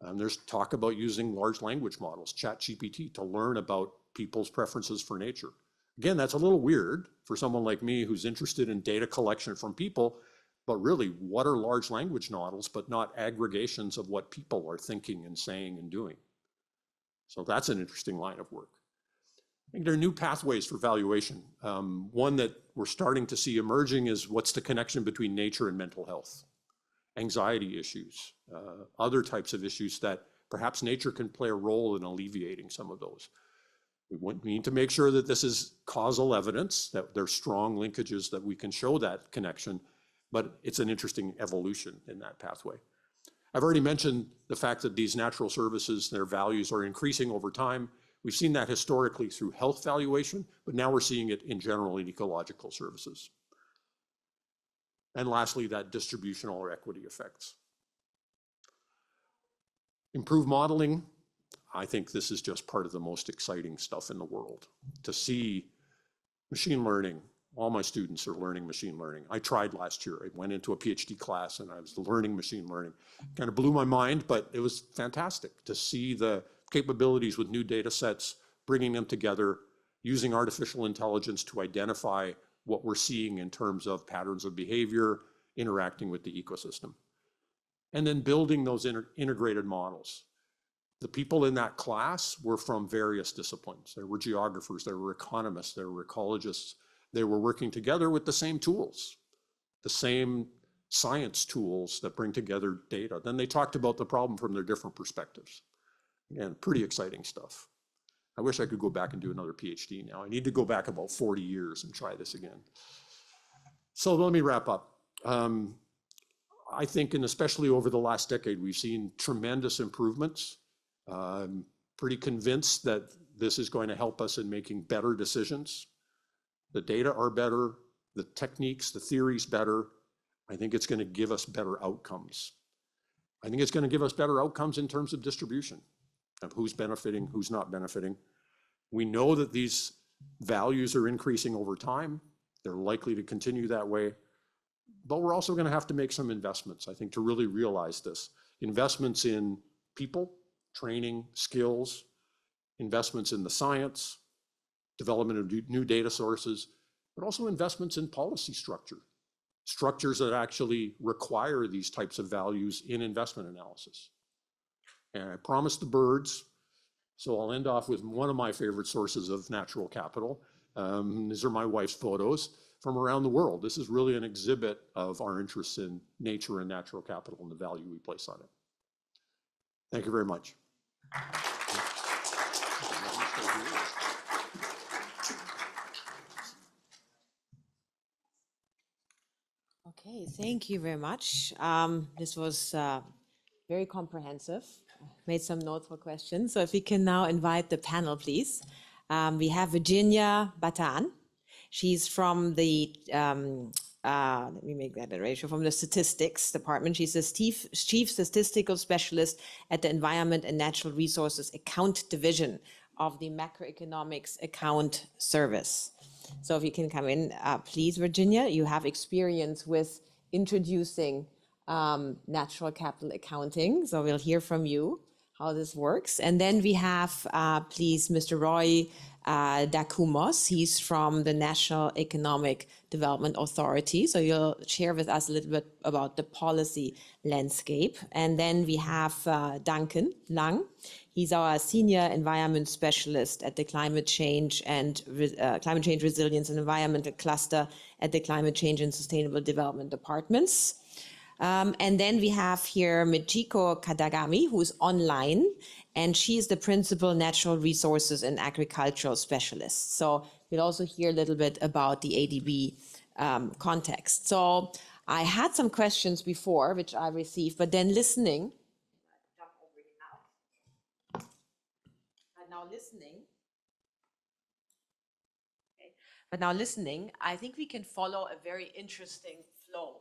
And there's talk about using large language models, ChatGPT, to learn about people's preferences for nature. Again, that's a little weird for someone like me who's interested in data collection from people, but really, what are large language models, but not aggregations of what people are thinking and saying and doing? So that's an interesting line of work. I think there are new pathways for valuation. Um, one that we're starting to see emerging is what's the connection between nature and mental health, anxiety issues, uh, other types of issues that perhaps nature can play a role in alleviating some of those. We need to make sure that this is causal evidence, that there's strong linkages that we can show that connection, but it's an interesting evolution in that pathway. I've already mentioned the fact that these natural services, their values are increasing over time. We've seen that historically through health valuation, but now we're seeing it in general in ecological services. And lastly, that distributional or equity effects. Improved modeling, I think this is just part of the most exciting stuff in the world. To see machine learning, all my students are learning machine learning. I tried last year. I went into a PhD class and I was learning machine learning. Kind of blew my mind, but it was fantastic to see the capabilities with new data sets, bringing them together, using artificial intelligence to identify what we're seeing in terms of patterns of behavior, interacting with the ecosystem. And then building those integrated models. The people in that class were from various disciplines. There were geographers, there were economists, there were ecologists. They were working together with the same tools, the same science tools that bring together data. Then they talked about the problem from their different perspectives. Again, pretty exciting stuff. I wish I could go back and do another PhD now. I need to go back about 40 years and try this again. So let me wrap up. Um, I think, and especially over the last decade, we've seen tremendous improvements. I'm pretty convinced that this is going to help us in making better decisions. The data are better, the techniques, the theories better. I think it's going to give us better outcomes. I think it's going to give us better outcomes in terms of distribution of who's benefiting, who's not benefiting. We know that these values are increasing over time. They're likely to continue that way. But we're also going to have to make some investments, I think, to really realize this. Investments in people, training, skills, investments in the science, development of new- data sources, but also investments in policy structure, structures that actually require these types of values in investment analysis. And I promised the birds, so I'll end off with one of my favorite sources of natural capital. Um, these are my wife's photos from around the world. This is really an exhibit of our interest in nature and natural capital and the value we place on it. Thank you very much.
Okay, thank you very much. Um, this was uh, very comprehensive. Made some notes for questions. So if we can now invite the panel, please. Um, we have Virginia Bathan. She's from the, um, uh, let me make that a ratio, from the statistics department. She's the chief, chief statistical specialist at the Environment and Natural Resources Account Division of the Macroeconomics Account Service. So if you can come in, uh, please, Virginia, you have experience with introducing um, natural capital accounting. So we'll hear from you how this works. And then we have, uh, please, Mr. Roy uh, Dacumos. He's from the National Economic Development Authority. So you'll share with us a little bit about the policy landscape. And then we have uh, Duncan Lang. He's our senior environment specialist at the Climate Change and uh, Climate Change Resilience and Environmental Cluster at the Climate Change and Sustainable Development Departments. Um, and then we have here Michiko Katagami, who's online, and she's the principal natural resources and agricultural specialist. So we'll also hear a little bit about the ADB um, context. So I had some questions before, which I received, but then listening. But now listening. Okay. But now listening, I think we can follow a very interesting flow.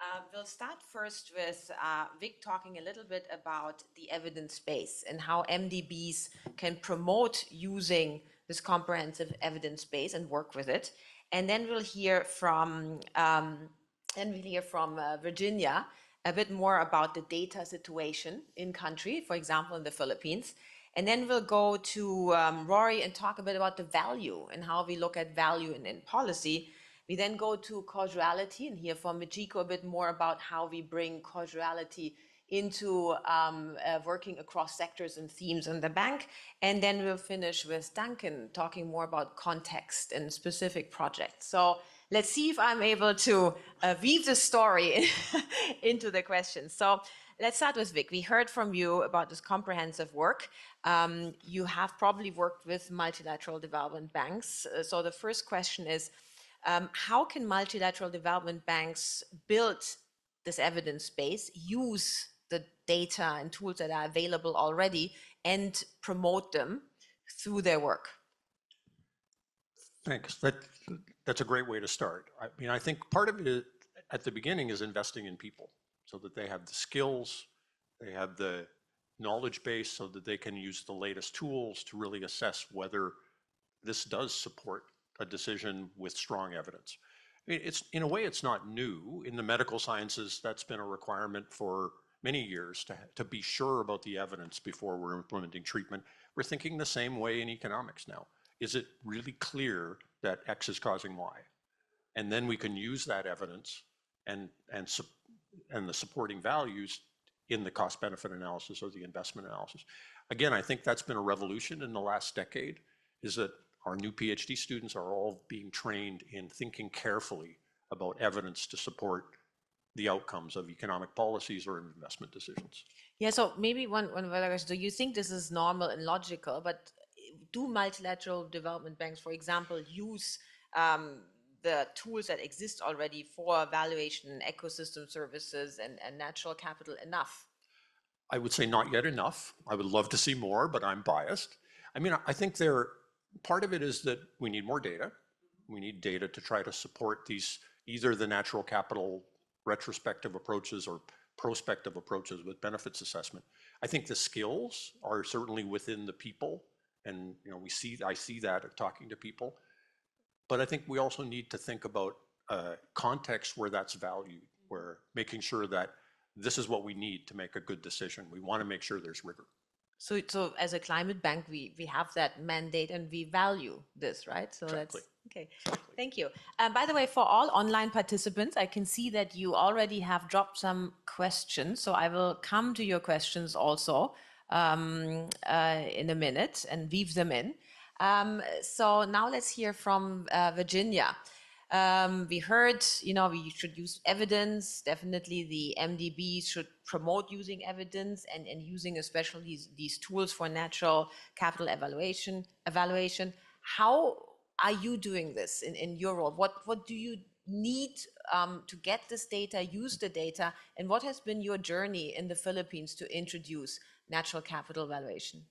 Uh, we'll start first with uh, Vic talking a little bit about the evidence base and how MDBs can promote using this comprehensive evidence base and work with it. And then we'll hear from, um, then we'll hear from uh, Virginia a bit more about the data situation in country, for example, in the Philippines. And then we'll go to um, Rory and talk a bit about the value and how we look at value in, in policy. We then go to causality and hear from Michiko a bit more about how we bring causality into um, uh, working across sectors and themes in the bank. And then we'll finish with Duncan talking more about context and specific projects. So let's see if I'm able to uh, weave the story into the questions. So let's start with Vic. We heard from you about this comprehensive work. Um, you have probably worked with multilateral development banks. Uh, so the first question is, um, how can multilateral development banks build this evidence base, use the data and tools that are available already, and promote them through their work?
Thanks. That, that's a great way to start. I mean, I think part of it at the beginning is investing in people so that they have the skills, they have the knowledge base so that they can use the latest tools to really assess whether this does support a decision with strong evidence. I mean, it's in a way it's not new in the medical sciences. That's been a requirement for many years to to be sure about the evidence before we're implementing treatment. We're thinking the same way in economics now. Is it really clear that X is causing Y? And then we can use that evidence and and and the supporting values in the cost benefit analysis or the investment analysis. Again, I think that's been a revolution in the last decade. Is that our new PhD students are all being trained in thinking carefully about evidence to support the outcomes of economic policies or investment decisions.
Yeah, so maybe one, one question, do you think this is normal and logical, but do multilateral development banks, for example, use um, the tools that exist already for valuation and ecosystem services and, and natural capital enough?
I would say not yet enough. I would love to see more, but I'm biased. I mean, I think they're part of it is that we need more data. We need data to try to support these, either the natural capital retrospective approaches or prospective approaches with benefits assessment. I think the skills are certainly within the people and you know we see I see that talking to people. But I think we also need to think about uh, context where that's valued, where making sure that this is what we need to make a good decision. We want to make sure there's rigor.
So, so as a climate bank, we, we have that mandate and we value this, right? So
exactly.
that's okay. Exactly. Thank you. Um, by the way, for all online participants, I can see that you already have dropped some questions. So I will come to your questions also um, uh, in a minute and weave them in. Um, so now let's hear from uh, Virginia. Um, we heard, you know, we should use evidence. Definitely, the MDB should promote using evidence and, and using especially these, these tools for natural capital evaluation. Evaluation. How are you doing this in, in your role? What what do you need um, to get this data, use the data, and what has been your journey in the Philippines to introduce natural capital valuation?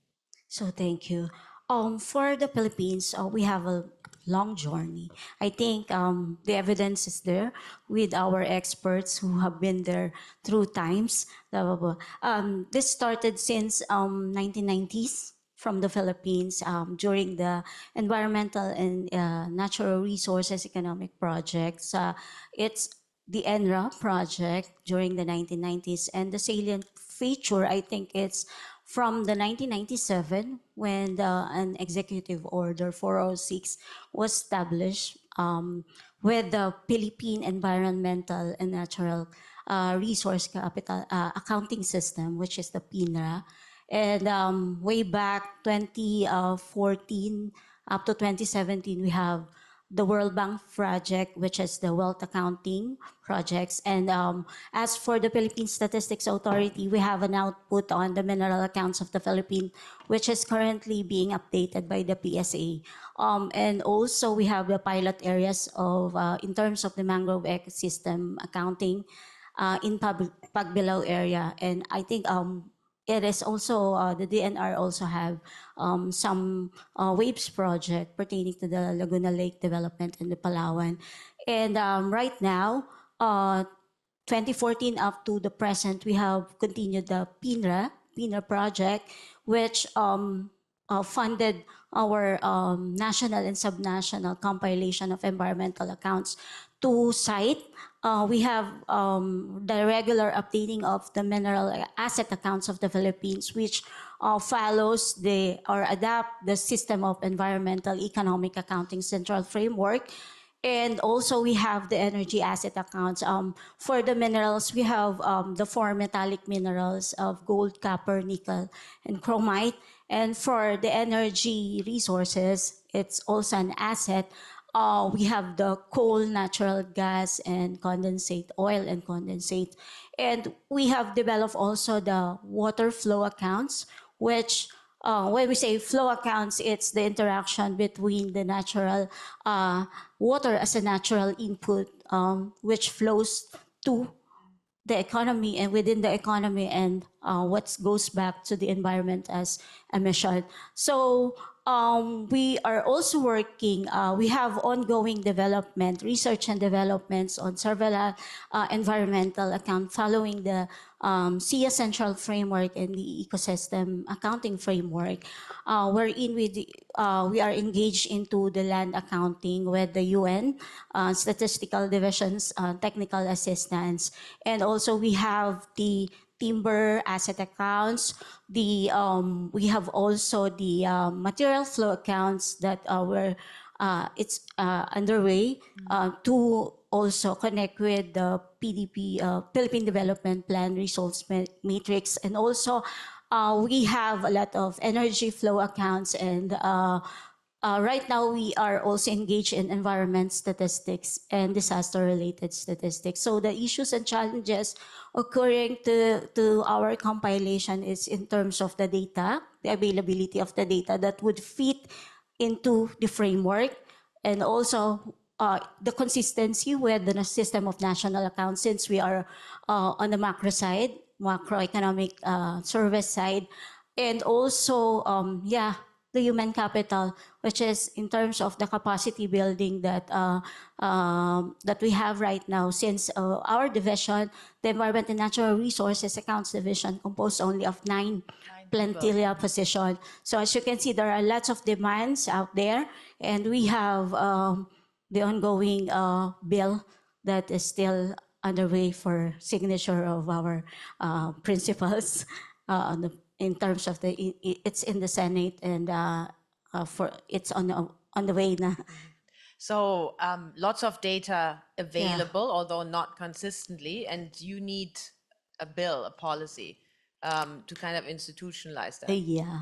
So thank you. Um, for the Philippines, uh, we have a long journey. I think um, the evidence is there with our experts who have been there through times. Um, this started since um, 1990s from the Philippines um, during the environmental and uh, natural resources economic projects. Uh, it's the ENRA project during the 1990s, and the salient feature, I think, it's from the 1997 when the, an executive order 406 was established um, with the Philippine Environmental and Natural uh, Resource Capital uh, Accounting System, which is the PINRA. And um, way back 2014 up to 2017, we have the World Bank project, which is the wealth accounting projects. And um, as for the Philippine Statistics Authority, we have an output on the mineral accounts of the Philippines, which is currently being updated by the PSA. Um, and also we have the pilot areas of, uh, in terms of the mangrove ecosystem accounting uh, in Pag- Pagbilao area. And I think um, it is also, uh, the DNR also have um, some uh, waves project pertaining to the Laguna Lake development in the Palawan. And um, right now, uh, 2014 up to the present, we have continued the PINRA, PINRA project, which um, uh, funded our um, national and subnational compilation of environmental accounts to site. Uh, we have um, the regular updating of the mineral asset accounts of the Philippines, which uh, follows the or adapt the system of environmental economic accounting central framework. And also we have the energy asset accounts. Um, for the minerals, we have um, the four metallic minerals of gold, copper, nickel, and chromite. And for the energy resources, it's also an asset. Uh, we have the coal, natural gas, and condensate, oil and condensate. And we have developed also the water flow accounts, which uh, when we say flow accounts, it's the interaction between the natural uh, water as a natural input, um, which flows to the economy and within the economy and uh, what goes back to the environment as emission. So um, we are also working, uh, we have ongoing development, research and developments on several uh, environmental account following the um, SEEA Central Framework and the Ecosystem Accounting Framework, uh, wherein we, uh, we are engaged into the land accounting with the UN, uh, statistical divisions, uh, technical assistance, and also we have the timber asset accounts. The um, we have also the um, material flow accounts that uh, were uh, it's uh, underway uh, to also connect with the PDP uh, Philippine Development Plan results ma- matrix, and also uh, we have a lot of energy flow accounts and. Uh, right now, we are also engaged in environment statistics and disaster-related statistics. So the issues and challenges occurring to, to our compilation is in terms of the data, the availability of the data that would fit into the framework, and also uh, the consistency with the system of national accounts since we are uh, on the macro side, macroeconomic uh, service side, and also, um, yeah, the human capital, which is in terms of the capacity building that uh, um, that we have right now. Since uh, our division, the Environment and Natural Resources Accounts Division, composed only of nine plantilla position. So as you can see, there are lots of demands out there, and we have um, the ongoing uh, bill that is still underway for signature of our uh, principals uh, on the, in terms of the it's in the Senate and uh, uh, for it's on the, on the way now.
So um, lots of data available, although not consistently, and you need a bill, a policy um, to kind of institutionalize that.
Uh, yeah.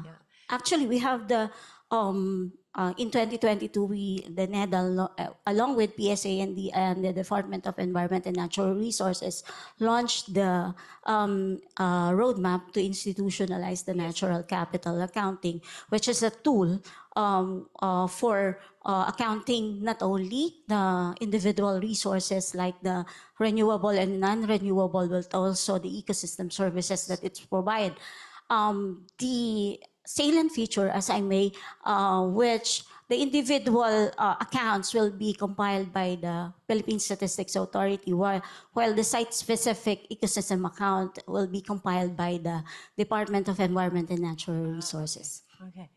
Actually, we have the um uh, in 2022 we the NEDA uh, along with PSA and the and the Department of Environment and Natural Resources launched the um, uh, roadmap to institutionalize the natural capital accounting, which is a tool um, uh, for uh, accounting not only the individual resources like the renewable and non-renewable, but also the ecosystem services that it's provide. Um, the salient feature, as I may, uh, which the individual uh, accounts will be compiled by the Philippine Statistics Authority, while, while the site-specific ecosystem account will be compiled by the Department of Environment and Natural Resources.
Okay,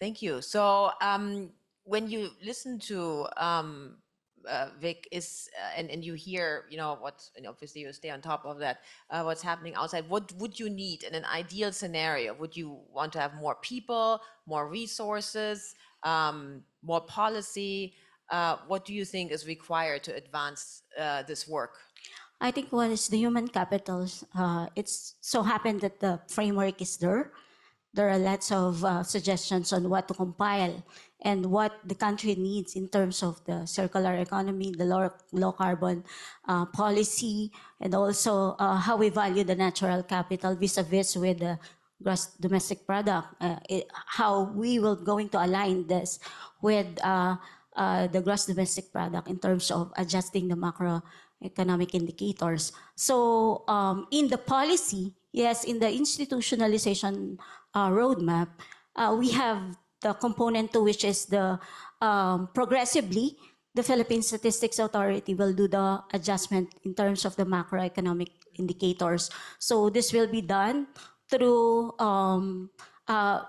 thank you. So um, when you listen to um, Vic is uh, and you hear you know what and obviously you stay on top of that uh, what's happening outside. What would you need in an ideal scenario? Would you want to have more people, more resources, um, more policy? Uh, what do you think is required to advance uh, this work?
I think one is the human capital. Uh, it's so happened that the framework is there. There are lots of uh, suggestions on what to compile and what the country needs in terms of the circular economy, the low, low carbon uh, policy, and also uh, how we value the natural capital vis-a-vis with the gross domestic product, uh, it, how we will going to align this with uh, uh, the gross domestic product in terms of adjusting the macroeconomic indicators. So um, in the policy, yes, in the institutionalization uh, roadmap, we have the component two, which is the um, progressively, the Philippine Statistics Authority will do the adjustment in terms of the macroeconomic indicators. So this will be done through um, uh,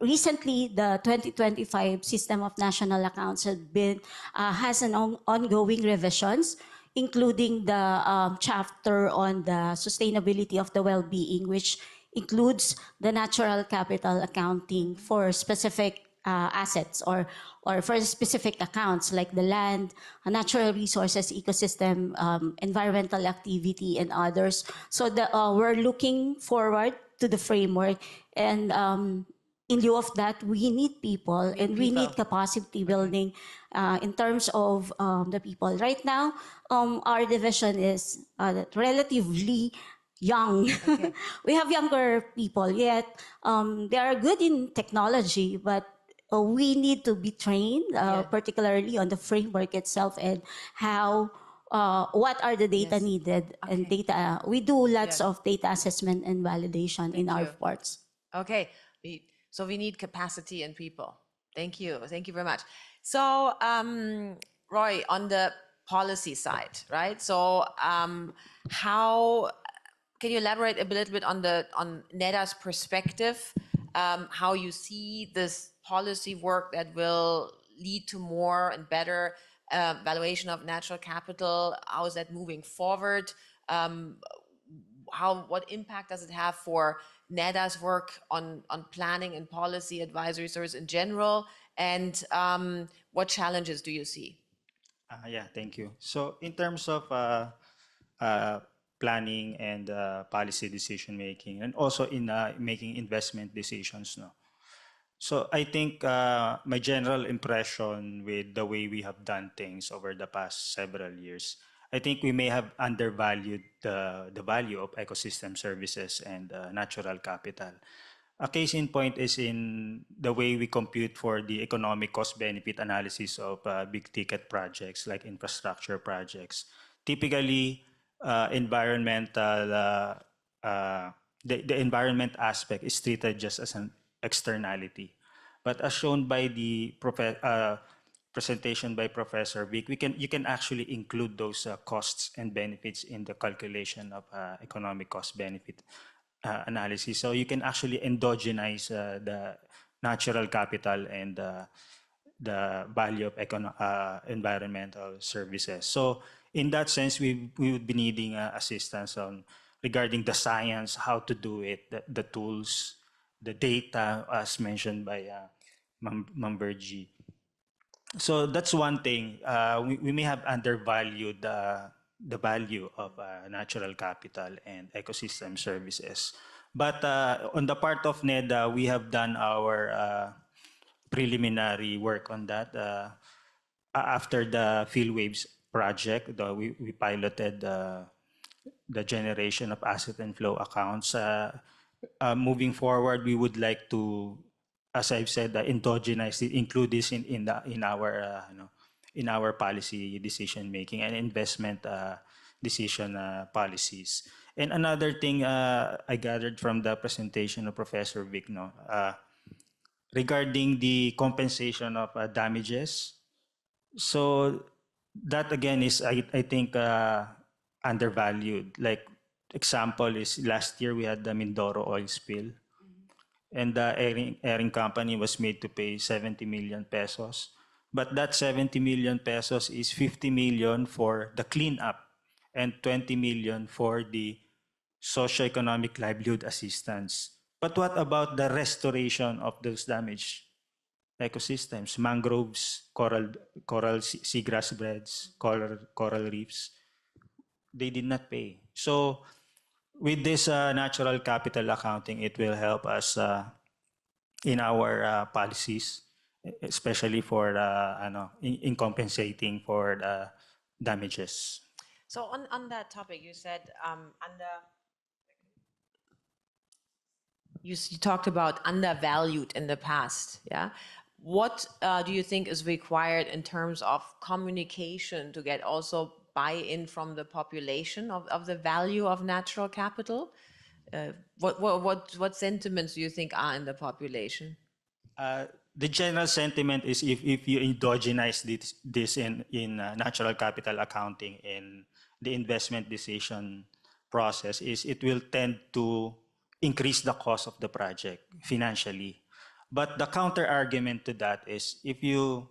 recently the 2025 system of national accounts been uh, has an on- ongoing revisions including the um, chapter on the sustainability of the well-being which includes the natural capital accounting for specific uh, assets or or for specific accounts like the land, natural resources, ecosystem, um, environmental activity, and others. So the, uh, we're looking forward to the framework, and um, in lieu of that, we need people and we need capacity building uh, in terms of um, the people. Right now, um, our division is uh, relatively young. we have younger people, yet um, they are good in technology, but uh, we need to be trained, uh, particularly on the framework itself and how. Uh, what are the data
Yes.
needed and data we do lots
Yeah.
of data assessment and validation in our
you.
reports
Okay, we, so we need capacity and people. Thank you, thank you very much. So, um, Roy, on the policy side, right? So, um, how can you elaborate a little bit on the on NEDA's perspective, um, how you see this policy work that will lead to more and better uh, valuation of natural capital? How is that moving forward? Um, how what impact does it have for NEDA's work on on planning and policy advisory service in general? And um, what challenges do you see?
Uh, yeah, thank you. So in terms of uh, planning and uh, policy decision making, and also in uh, making investment decisions, no. So I think uh, my general impression with the way we have done things over the past several years, I think we may have undervalued the the value of ecosystem services and uh, natural capital. A case in point is in the way we compute for the economic cost benefit analysis of uh, big ticket projects like infrastructure projects. Typically, uh, environmental uh, uh, the, the environment aspect is treated just as an externality. But as shown by the uh, presentation by Professor Vic, we can you can actually include those uh, costs and benefits in the calculation of uh, economic cost benefit analysis. So you can actually endogenize the natural capital and the value of econo- environmental services. So in that sense, we we would be needing uh, assistance on regarding the science, how to do it, the, the tools, the data, as mentioned by uh, Mamberji. So that's one thing. Uh, we, we may have undervalued uh, the value of uh, natural capital and ecosystem services. But uh, on the part of NEDA, we have done our uh, preliminary work on that. Uh, after the Phil-WAVES project, the, we, we piloted uh, the generation of asset and flow accounts. Uh, uh, moving forward, we would like to, as I've said, uh, endogenize it, include this in in, the, in our uh, you know, in our policy decision making and investment uh, decision uh, policies. And another thing uh, I gathered from the presentation of Professor Vic, no, uh, regarding the compensation of uh, damages. So that again is, I, I think, uh, undervalued. Like example is last year we had the Mindoro oil spill. and the airing, airing company was made to pay 70 million pesos. But that 70 million pesos is 50 million for the cleanup and 20 million for the socioeconomic livelihood assistance. But what about the restoration of those damaged ecosystems, mangroves, coral, coral seagrass beds, coral, coral reefs? They did not pay. So with this uh, natural capital accounting, it will help us uh, in our uh, policies, especially for uh, ano, in, in compensating for the damages.
So on, on that topic, you said um, under, you, you talked about undervalued in the past, yeah? What uh, do you think is required in terms of communication to get also buy-in from the population of, of the value of natural capital? Uh, what, what, what, what sentiments do you think are in the population?
Uh, the general sentiment is if, if you endogenize this, this in, in uh, natural capital accounting in the investment decision process is it will tend to increase the cost of the project financially. But the counter argument to that is if you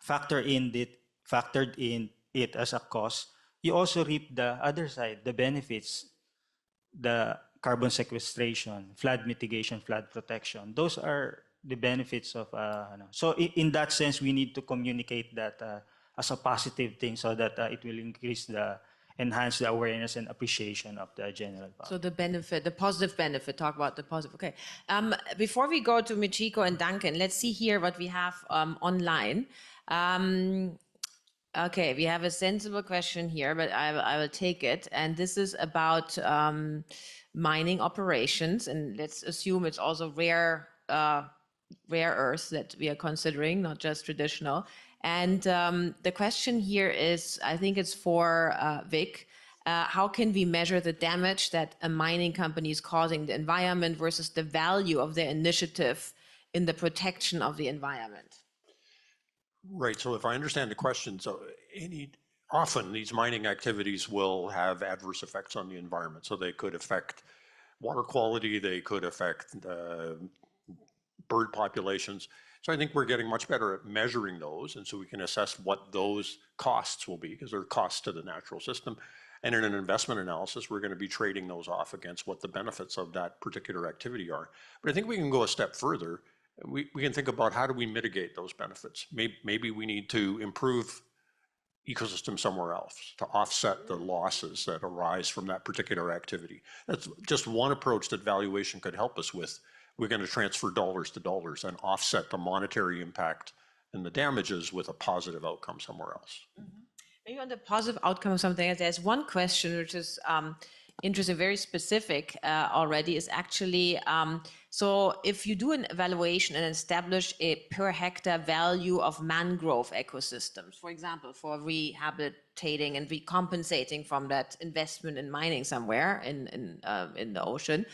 factor in it, factored in it as a cost, you also reap the other side, the benefits the carbon sequestration, flood mitigation, flood protection. Those are the benefits of. Uh, so in, in that sense, we need to communicate that uh, as a positive thing, so that uh, it will increase the enhance the awareness and appreciation of the general public.
So the benefit, the positive benefit, talk about the positive. Okay. Um, before we go to Michiko and Duncan, let's see here what we have um, online. Um, okay, we have a sensible question here, but I, will- I will take it. And this is about um, mining operations. And let's assume it's also rare, uh, rare earth that we are considering, not just traditional. And um, the question here is, I think it's for uh, Vic. Uh, how can we measure the damage that a mining company is causing the environment versus the value of their initiative in the protection of the environment?
Right, so if I understand the question, so any, often these mining activities will have adverse effects on the environment. So they could affect water quality, they could affect uh, bird populations. So I think we're getting much better at measuring those, and so we can assess what those costs will be, because they're costs to the natural system. And in an investment analysis, we're going to be trading those off against what the benefits of that particular activity are. But I think we can go a step further. We, we can think about how do we mitigate those benefits? Maybe, maybe we need to improve ecosystem somewhere else to offset the losses that arise from that particular activity. That's just one approach that valuation could help us with. We're going to transfer dollars to dollars and offset the monetary impact and the damages with a positive outcome somewhere else.
Maybe on the positive outcome of something, there's one question which is um, interesting, very specific uh, already, is actually, um, so if you do an evaluation and establish a per hectare value of mangrove ecosystems, for example, for rehabilitating and recompensating from that investment in mining somewhere in, in, uh, in the ocean,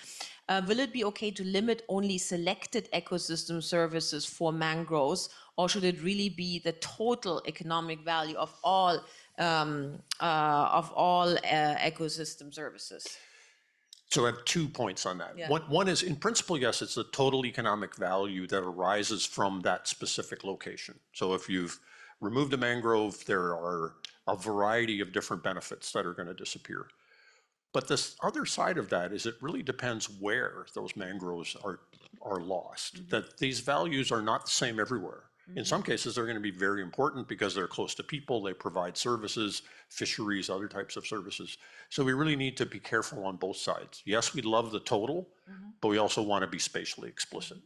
uh, will it be okay to limit only selected ecosystem services for mangroves, or should it really be the total economic value of all Um, uh, of all uh, ecosystem services?
So I have two points on that.
Yeah.
One, one is, in principle, yes, it's the total economic value that arises from that specific location. So if you've removed a mangrove, there are a variety of different benefits that are going to disappear. But this other side of that is it really depends where those mangroves are, are lost. Mm-hmm. That these values are not the same everywhere. In some cases, they're going to be very important because they're close to people, they provide services, fisheries, other types of services. So we really need to be careful on both sides. Yes, we love the total, but we also want to be spatially explicit.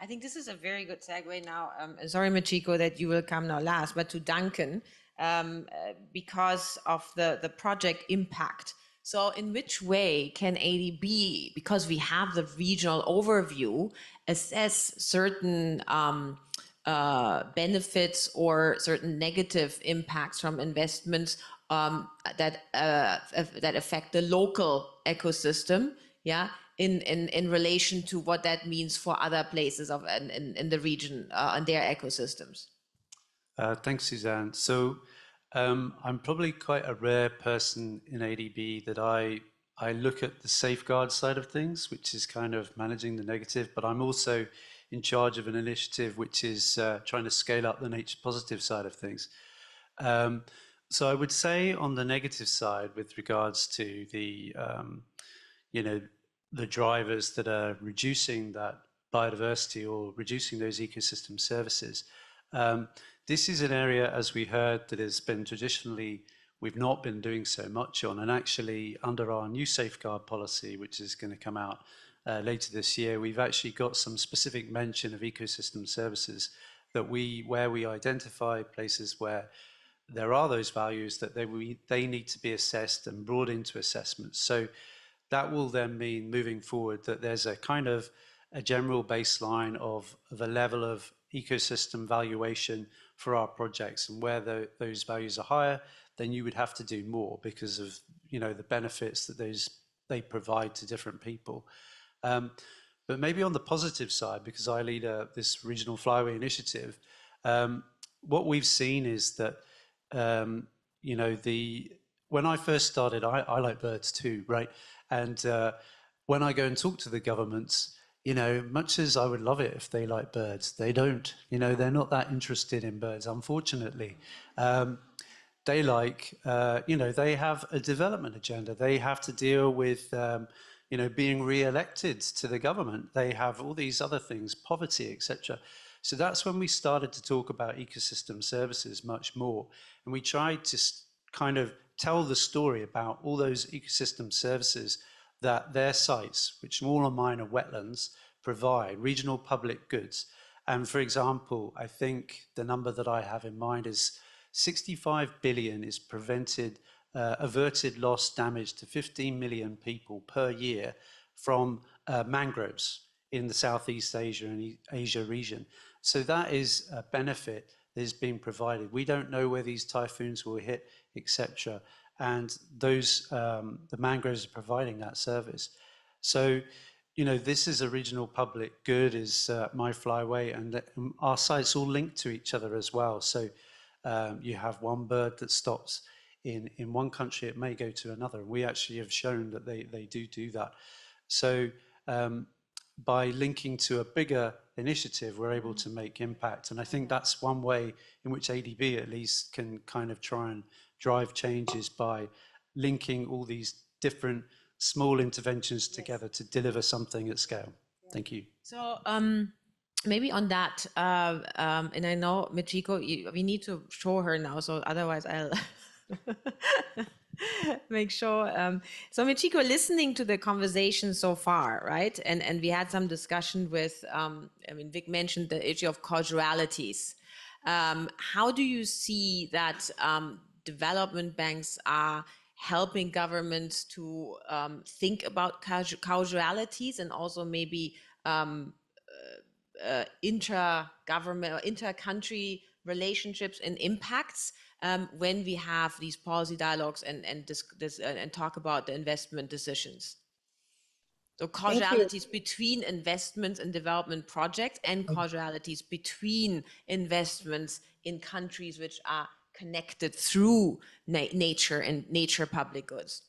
I think this is a very good segue now. Um, sorry, Michiko, that you will come now last, but to Duncan, um, uh, because of the, the project impact. So, in which way can ADB, because we have the regional overview, assess certain um, uh, benefits or certain negative impacts from investments um, that uh, that affect the local ecosystem? Yeah, in, in, in relation to what that means for other places of in, in, in the region uh, and their ecosystems.
Uh, thanks, Susann. So um, I'm probably quite a rare person in ADB that I I look at the safeguard side of things, which is kind of managing the negative, but I'm also in charge of an initiative which is uh, trying to scale up the nature positive side of things. Um, so I would say on the negative side, with regards to the, um, you know, the drivers that are reducing that biodiversity or reducing those ecosystem services. Um, this is an area, as we heard, that has been traditionally we've not been doing so much on. And actually, under our new safeguard policy, which is going to come out uh, later this year, we've actually got some specific mention of ecosystem services that we, where we identify places where there are those values that they, we, they need to be assessed and brought into assessments. So that will then mean moving forward that there's a kind of a general baseline of, the level of ecosystem valuation for our projects and where the, those values are higher, then you would have to do more because of you know the benefits that those they provide to different people. Um, but maybe on the positive side, because I lead a, this regional flyway initiative, um, what we've seen is that um, you know the when I first started, I, I like birds too, right? And uh, when I go and talk to the governments, you know, much as I would love it if they like birds, they don't. You know, they're not that interested in birds, unfortunately. Um, they like, uh, you know, they have a development agenda. They have to deal with, um, you know, being re-elected to the government. They have all these other things, poverty, etc. So that's when we started to talk about ecosystem services much more, and we tried to kind of tell the story about all those ecosystem services that their sites, which small and minor wetlands, provide regional public goods. And for example, I think the number that I have in mind is 65 billion is prevented, averted loss damage to 15 million people per year from uh, mangroves in the Southeast Asia and Asia region. So that is a benefit that is being provided. We don't know where these typhoons will hit, etc. And those um, the mangroves are providing that service. So, you know, this is a regional public good, is uh, my flyway, and um, our sites all linked to each other as well. So um, you have one bird that stops in, in one country, it may go to another. We actually have shown that they, they do do that. So um, by linking to a bigger initiative, we're able to make impact. And I think that's one way in which ADB at least can kind of try and drive changes by linking all these different small interventions together to deliver something at scale. Thank you.
So um, maybe on that, uh, um, and I know Michiko, you, we need to show her now, so otherwise I'll make sure. Um, so Michiko, listening to the conversation so far, right? And and we had some discussion with, um, I mean, Vic mentioned the issue of causalities. Um, how do you see that um, development banks are helping governments to um, think about causalities and also maybe um, uh, inter-government or inter-country relationships and impacts um, when we have these policy dialogues and and this, this uh, and talk about the investment decisions. So causalities between investments and development projects and causalities between investments in countries which are connected through na nature and nature public goods.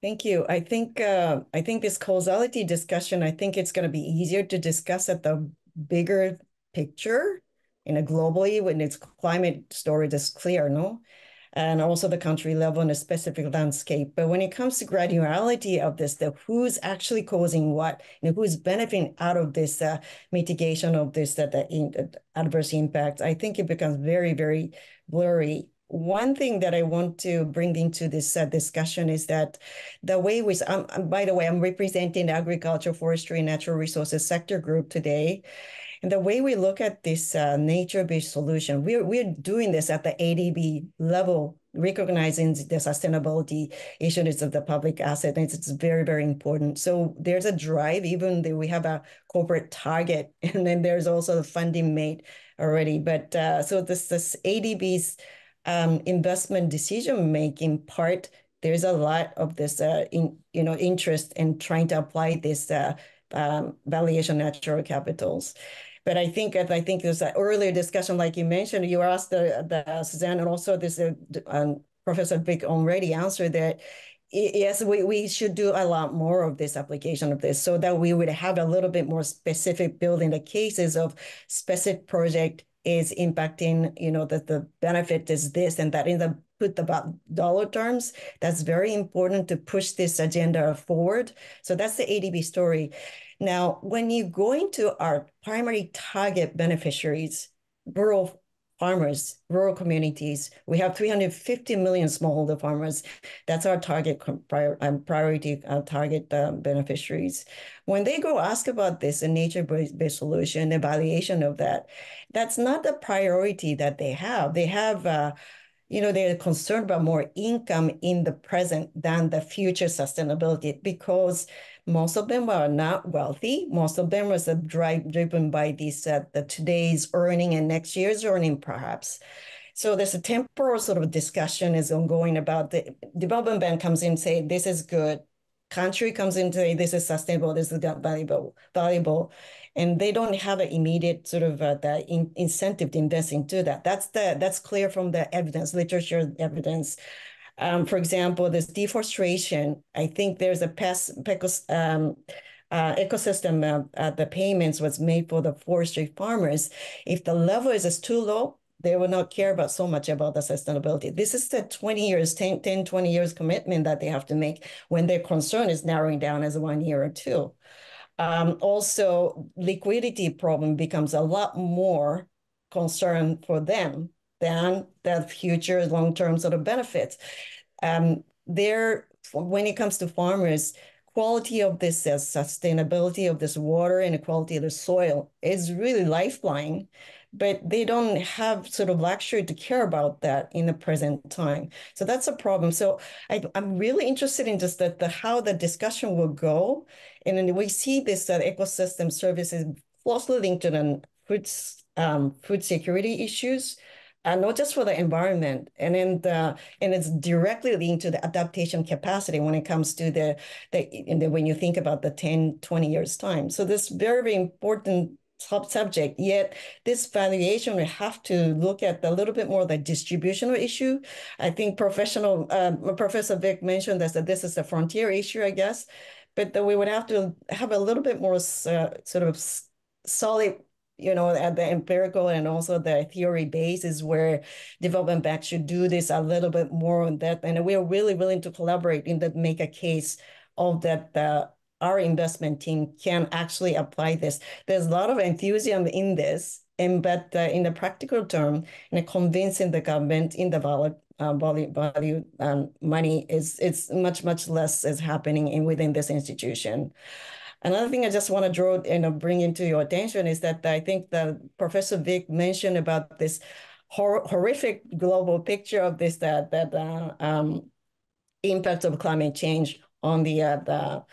Thank you. I think uh, I think this causality discussion. I think it's going to be easier to discuss at the bigger picture, in a globally when its climate story is clear, no, and also the country level and a specific landscape. But when it comes to granularity of this, the who's actually causing what, you know, who's benefiting out of this uh, mitigation of this that the, the adverse impact, I think it becomes very very blurry one thing that I want to bring into this uh, discussion is that the way we, um, by the way, I'm representing the agriculture, forestry, and natural resources sector group today. And the way we look at this uh, nature-based solution, we're, we're doing this at the ADB level, recognizing the sustainability issues of the public asset. And it's, it's very, very important. So there's a drive, even though we have a corporate target, and then there's also the funding made already. But uh, so this, this ADB's um, investment decision making part, there's a lot of this, uh, in, you know, interest in trying to apply this uh, um, valuation natural capitals. But I think I think there's an earlier discussion, like you mentioned, you asked the, the Susann, and also this uh, um, Professor Vic already answered that yes, we, we should do a lot more of this application of this so that we would have a little bit more specific building the cases of specific project is impacting, you know, that the benefit is this and that in the put the dollar terms. That's very important to push this agenda forward. So that's the ADB story. Now, when you go into our primary target beneficiaries, rural farmers, rural communities. We have 350 million smallholder farmers. That's our target um, priority uh, target uh, beneficiaries. When they go ask about this a nature-based solution, evaluation of that, that's not the priority that they have. They have uh, you know, they're concerned about more income in the present than the future sustainability because most of them are not wealthy. Most of them drive, driven by this uh, the today's earning and next year's earning, perhaps. So there's a temporal sort of discussion is ongoing about the development bank comes in say this is good, country comes in say this is sustainable, this is valuable, valuable, and they don't have an immediate sort of uh, the in, incentive to invest into that. That's the that's clear from the evidence, literature evidence. Um, for example, this deforestation. I think there's a PES um, uh, ecosystem. Uh, the payments was made for the forestry farmers. If the level is, is too low, they will not care about so much about the sustainability. This is the 20 years, 10, 10, 20 years commitment that they have to make when their concern is narrowing down as one year or two. Um, also, liquidity problem becomes a lot more concern for them than the future long-term sort of benefits. Um, there, when it comes to farmers, quality of this uh, sustainability of this water and the quality of the soil is really lifeline but they don't have sort of luxury to care about that in the present time. So that's a problem. So I, am really interested in just that the how the discussion will go. And then we see this that ecosystem services closely linked to the food, um, food security issues. Not just for the environment, and then the and it's directly linked to the adaptation capacity when it comes to the the, the when you think about the 10, 20 years time. So this very, very important top subject. Yet this valuation we have to look at a little bit more the distributional issue. I think professional um, Professor Vic mentioned this, that this is a frontier issue, I guess, but that we would have to have a little bit more uh, sort of solid you know, at the empirical and also the theory basis where development bank should do this a little bit more on that. And we are really willing to collaborate in that make a case of that uh, our investment team can actually apply this. There's a lot of enthusiasm in this, and but uh, in the practical term, in convincing the government in the value uh, value, value um, money is it's much much less is happening in within this institution. Another thing I just want to draw and you know, bring into your attention is that I think the Professor Vic mentioned about this hor horrific global picture of this that that uh, um, impact of climate change on the uh, the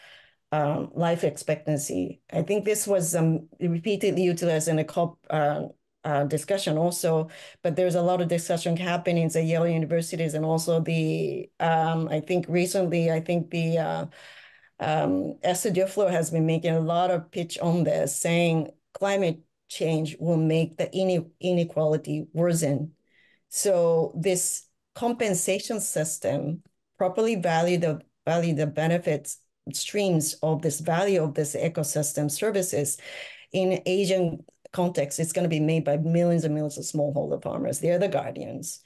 um, life expectancy. I think this was um, repeatedly utilized in a COP uh, uh, discussion also, but there's a lot of discussion happening at Yale universities and also the, um, I think recently, I think the uh, um, Esther Duflo has been making a lot of pitch on this, saying climate change will make the inequality worsen. So this compensation system properly value the value the benefits streams of this value of this ecosystem services in Asian context, it's going to be made by millions and millions of smallholder farmers. They're the guardians.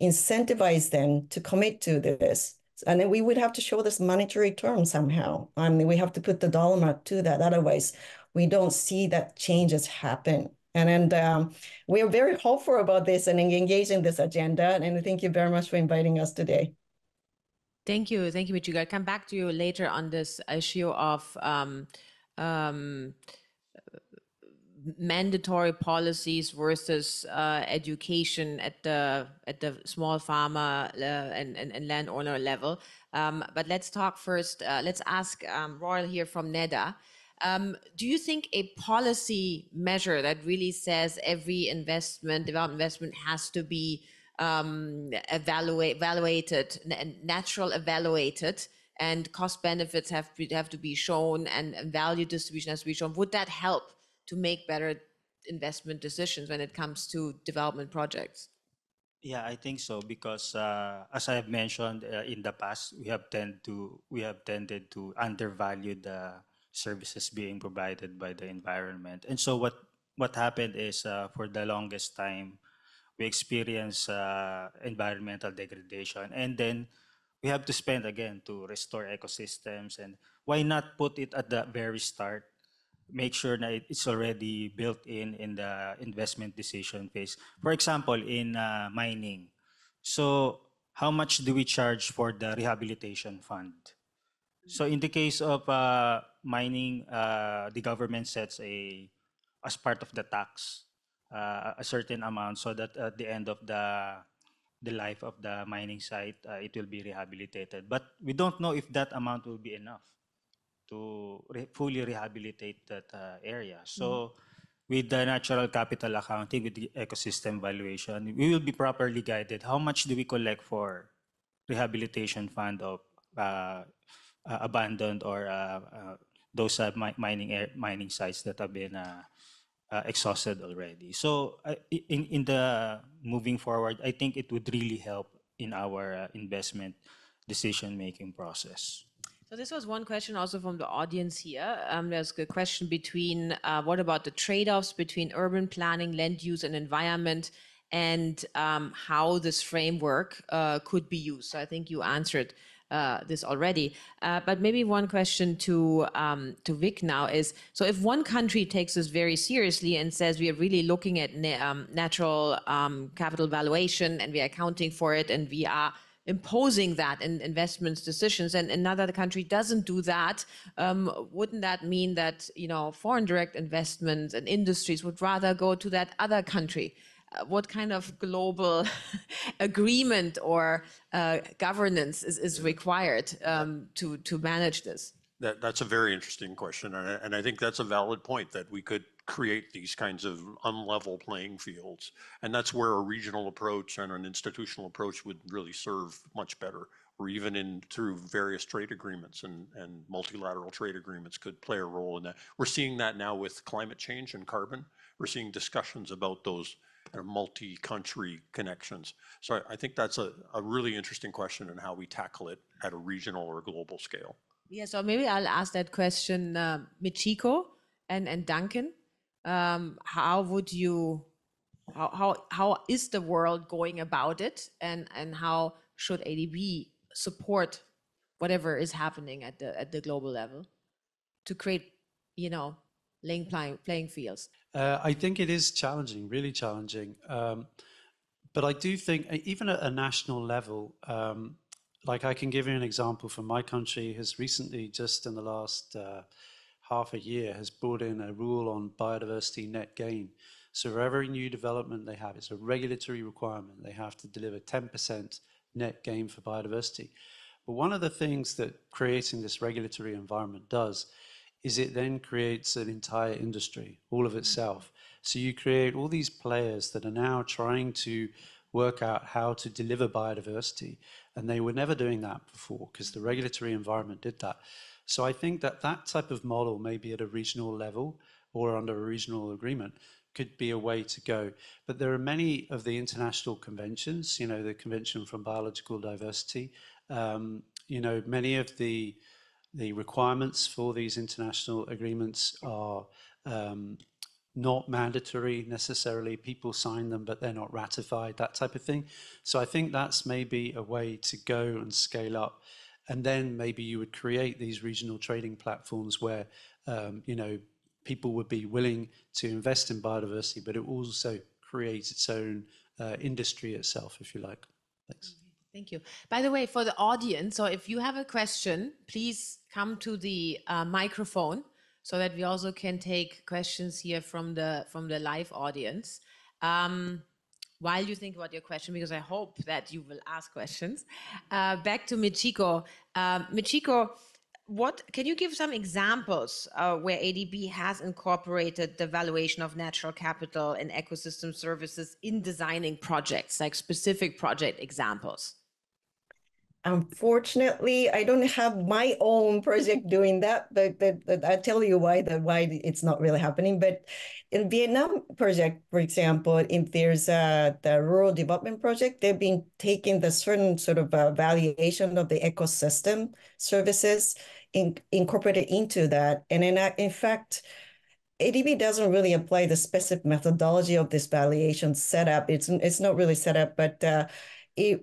Incentivize them to commit to this. And then we would have to show this monetary term somehow. I mean, we have to put the dollar mark to that. Otherwise, we don't see that changes happen. And, and um, we are very hopeful about this and engage in this agenda. And thank you very much for inviting us today.
Thank you. Thank you, Michiko. I'll come back to you later on this issue of um, um, mandatory policies versus uh, education at the at the small farmer uh, and, and, and landowner level. Um, but let's talk first. Uh, let's ask um, Rory here from NEDA. Um, do you think a policy measure that really says every investment, development investment, has to be um, evaluate, evaluated, natural evaluated, and cost benefits have have to be shown, and, and value distribution has to be shown. Would that help to make better investment decisions when it comes to development projects?
Yeah, I think so because uh, as I have mentioned uh, in the past, we have tend to we have tended to undervalue the services being provided by the environment. And so what what happened is uh, for the longest time we experience uh, environmental degradation and then we have to spend again to restore ecosystems and why not put it at the very start make sure that it's already built in in the investment decision phase. For example, in uh, mining, so how much do we charge for the rehabilitation fund? So in the case of uh, mining, uh, the government sets a as part of the tax uh, a certain amount so that at the end of the the life of the mining site uh, it will be rehabilitated. But we don't know if that amount will be enough to re- fully rehabilitate that uh, area. So with the natural capital accounting, with the ecosystem valuation, we will be properly guided. How much do we collect for rehabilitation fund of uh, uh, abandoned or uh, uh, those uh, mi- mining air, mining sites that have been uh, uh, exhausted already. So in in the moving forward, I think it would really help in our uh, investment decision making process.
So this was one question also from the audience here. Um, there's a question between uh, what about the trade-offs between urban planning, land use, and environment, and um, how this framework uh, could be used. So I think you answered uh, this already. Uh, but maybe one question to um, to Vic now is: so if one country takes this very seriously and says we are really looking at na- um, natural um, capital valuation and we are accounting for it and we are imposing that in investments decisions and another country doesn't do that um, wouldn't that mean that you know foreign direct investments and industries would rather go to that other country? Uh, what kind of global agreement or uh, governance is, is required um, to to manage this?
That, that's a very interesting question, and I, and I think that's a valid point, that we could create these kinds of unlevel playing fields. And that's where a regional approach and an institutional approach would really serve much better, or even in through various trade agreements and, and multilateral trade agreements could play a role in that. We're seeing that now with climate change and carbon. We're seeing discussions about those kind of multi-country connections. So I, I think that's a, a really interesting question and how we tackle it at a regional or global scale.
Yeah, so maybe I'll ask that question, uh, Michiko and, and Duncan. Um, how would you, how, how, how is the world going about it? And, and how should ADB support whatever is happening at the, at the global level to create, you know, playing, playing fields?
Uh, I think it is challenging, really challenging. Um, but I do think, uh, even at a national level, um, like I can give you an example from my country, has recently, just in the last uh, half a year, has brought in a rule on biodiversity net gain. So for every new development they have, it's a regulatory requirement. They have to deliver 10% net gain for biodiversity. But one of the things that creating this regulatory environment does is it then creates an entire industry all of itself. So you create all these players that are now trying to work out how to deliver biodiversity, and they were never doing that before because the regulatory environment did that. So I think that that type of model, maybe at a regional level or under a regional agreement, could be a way to go. But there are many of the international conventions, you know, the Convention from Biological Diversity, um, you know, many of the the requirements for these international agreements are um, not mandatory necessarily. People sign them, but they're not ratified, that type of thing. So I think that's maybe a way to go and scale up. And then maybe you would create these regional trading platforms where, um, you know, people would be willing to invest in biodiversity, but it also creates its own uh, industry itself, if you like. Thanks.
Thank you. By the way, for the audience, so if you have a question, please come to the uh, microphone so that we also can take questions here from the from the live audience. Um, while you think about your question, because I hope that you will ask questions. Uh, back to Michiko. Um, Michiko, what can you give some examples uh, where ADB has incorporated the valuation of natural capital and ecosystem services in designing projects, like specific project examples?
Unfortunately, I don't have my own project doing that, but, but, but I tell you why that why it's not really happening. But in Vietnam project, for example, if there's a the rural development project, they've been taking the certain sort of uh, valuation of the ecosystem services in, incorporated into that, and in in fact. ADB doesn't really apply the specific methodology of this valuation setup. It's it's not really set up, but uh, it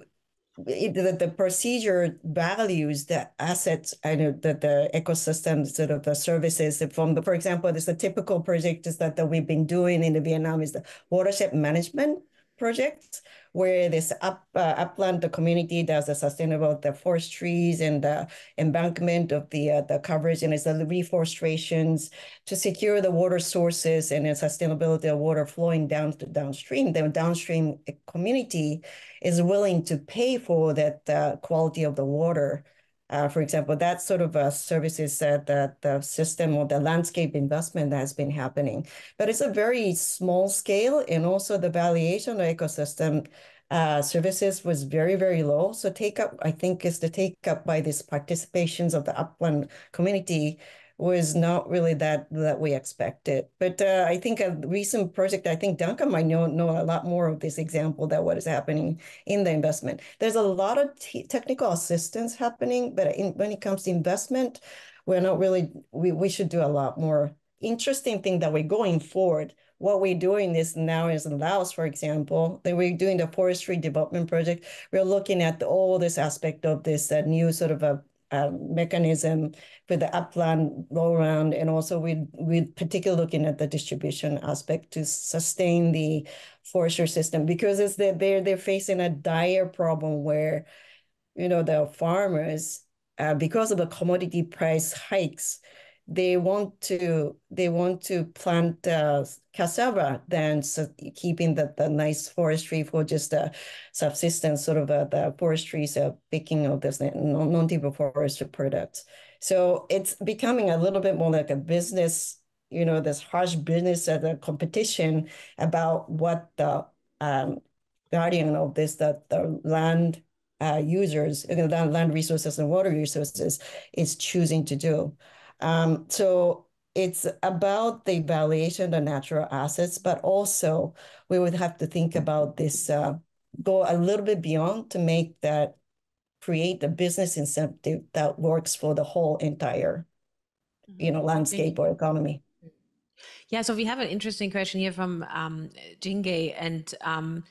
it, the, the procedure values the assets and the, the ecosystem sort of the services from the, for example, there's a typical project is that, that we've been doing in the Vietnam is the watershed management project where this up uh, upland the community does the sustainable the forest trees and the embankment of the uh, the coverage and it's the reforestations to secure the water sources and the sustainability of water flowing down to downstream. The downstream community is willing to pay for that uh, quality of the water uh, for example, that sort of uh, services that, that the system or the landscape investment that has been happening. But it's a very small scale and also the valuation of ecosystem uh, services was very, very low. So take up, I think, is the take up by these participations of the upland community was not really that that we expected. But uh, I think a recent project, I think Duncan might know know a lot more of this example that what is happening in the investment. There's a lot of technical assistance happening, but in, when it comes to investment, we're not really. We we should do a lot more. Interesting thing that we're going forward. What we're doing is now is in Laos, for example, that we're doing the forestry development project. We're looking at all this aspect of this uh, new sort of a uh, mechanism for the upland lowland, and also we we particularly looking at the distribution aspect to sustain the forestry system because it's that they're they're facing a dire problem where, you know, the farmers uh, because of the commodity price hikes, they want to they want to plant uh, cassava than so keeping the, the nice forestry for just a subsistence sort of uh, the forestries uh, picking of this non-timber forestry products. So it's becoming a little bit more like a business you know this harsh business at a competition about what the um, guardian of this that the land uh, users the land resources and water resources is choosing to do um, so it's about the evaluation of natural assets, but also we would have to think about this, uh, go a little bit beyond to make that, create a business incentive that works for the whole entire, you know, landscape or economy.
Yeah, so we have an interesting question here from um, Jinge, and um,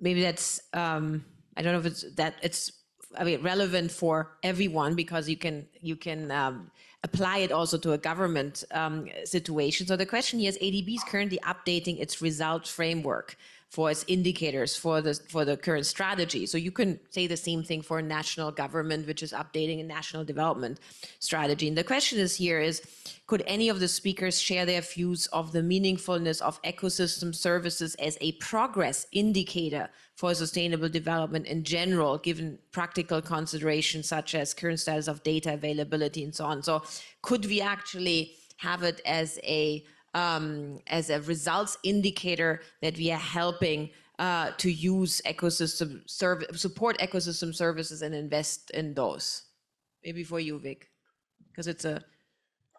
maybe that's um, I don't know if it's that it's I mean relevant for everyone because you can you can um, apply it also to a government um, situation. So the question here is ADB is currently updating its result framework for its indicators for the for the current strategy. So you can say the same thing for a national government, which is updating a national development strategy. And the question is here is, could any of the speakers share their views of the meaningfulness of ecosystem services as a progress indicator for sustainable development in general, given practical considerations such as current status of data availability and so on? So could we actually have it as a um, as a results indicator that we are helping uh, to use ecosystem serv- support ecosystem services and invest in those. Maybe for you, Vic, because it's a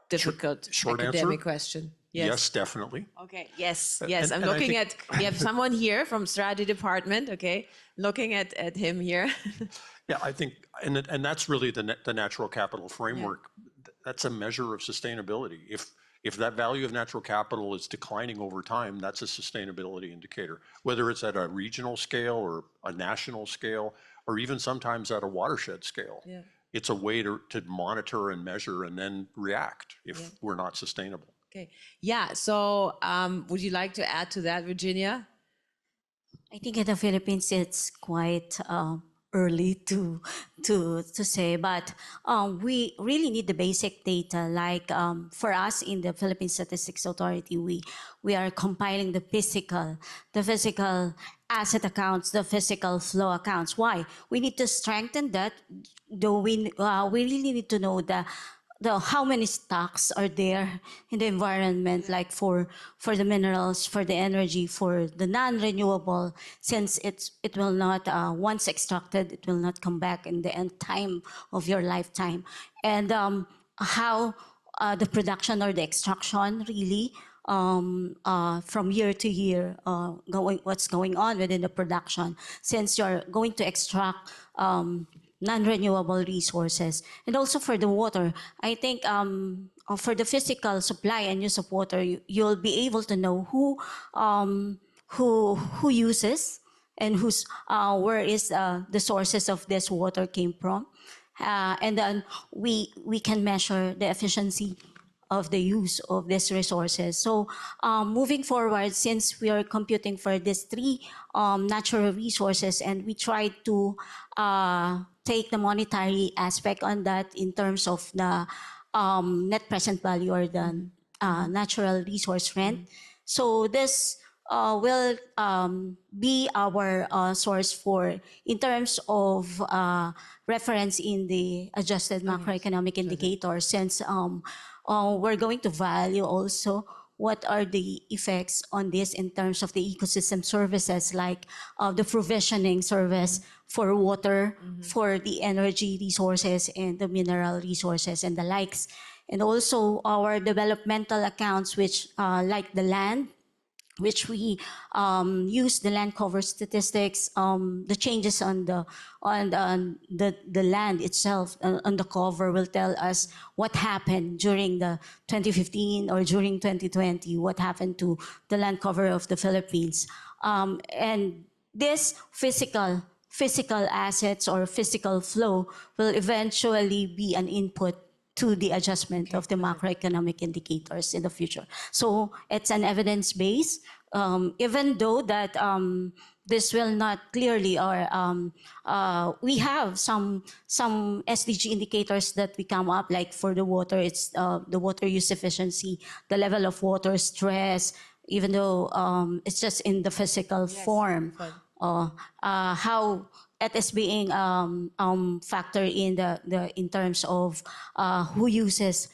difficult
short
academic
answer?
question.
Yes,
Yes.
definitely.
Okay. Yes. Yes.
and-
I'm
and
looking at. We have someone here from strategy department. Okay. Looking at at him here.
Yeah, I think, and, and that's really the, the natural capital framework. Th- That's a measure of sustainability. If, if that value of natural capital is declining over time, that's a sustainability indicator. Whether it's at a regional scale or a national scale, or even sometimes at a watershed scale.
Yeah.
It's a way to, to monitor and measure and then react if
Yeah.
we're not sustainable.
okay. Yeah. So, um, would you like to add to that, Virginia?
I think in the Philippines it's quite um, early to to to say, but um, we really need the basic data. Like um, for us in the Philippine Statistics Authority, we we are compiling the physical, the physical asset accounts, the physical flow accounts. Why? We need to strengthen that. Though we uh, we really need to know the the how many stocks are there in the environment like for for the minerals for the energy for the non-renewable since it's it will not uh, once extracted it will not come back in the end time of your lifetime. And um, how uh, the production or the extraction really um, uh, from year to year uh, going what's going on within the production. Since you're going to extract um, non-renewable resources and also for the water i think um, uh, for the physical supply and use of water you, you'll be able to know who um, who who uses and who's uh, where is uh, the sources of this water came from uh, and then we we can measure the efficiency of the use of these resources. So um, moving forward, since we are computing for these three um, natural resources and we try to uh, take the monetary aspect on that in terms of the um, net present value or the uh, natural resource rent. So this uh, will um, be our uh, source for in terms of uh, reference in the adjusted macroeconomic indicator since um, uh, we're going to value also what are the effects on this in terms of the ecosystem services like uh, the provisioning service for water, for the energy resources and the mineral resources and the likes. And also our developmental accounts, which uh, like the land, which we um, use the land cover statistics, um, the changes on the on the, on the, the land itself uh, on the cover will tell us what happened during the 2015 or during 2020, what happened to the land cover of the Philippines. Um, and this physical physical assets or physical flow will eventually be an input to the adjustment of the macroeconomic indicators in the future. So it's an evidence base, um, even though that um, this will not clearly or um, uh, we have some some SDG indicators that we come up like for the water, it's uh, the water use efficiency, the level of water stress, even though um, it's just in the physical form uh, uh, how it is being um, um, factored in the, the in terms of uh, who uses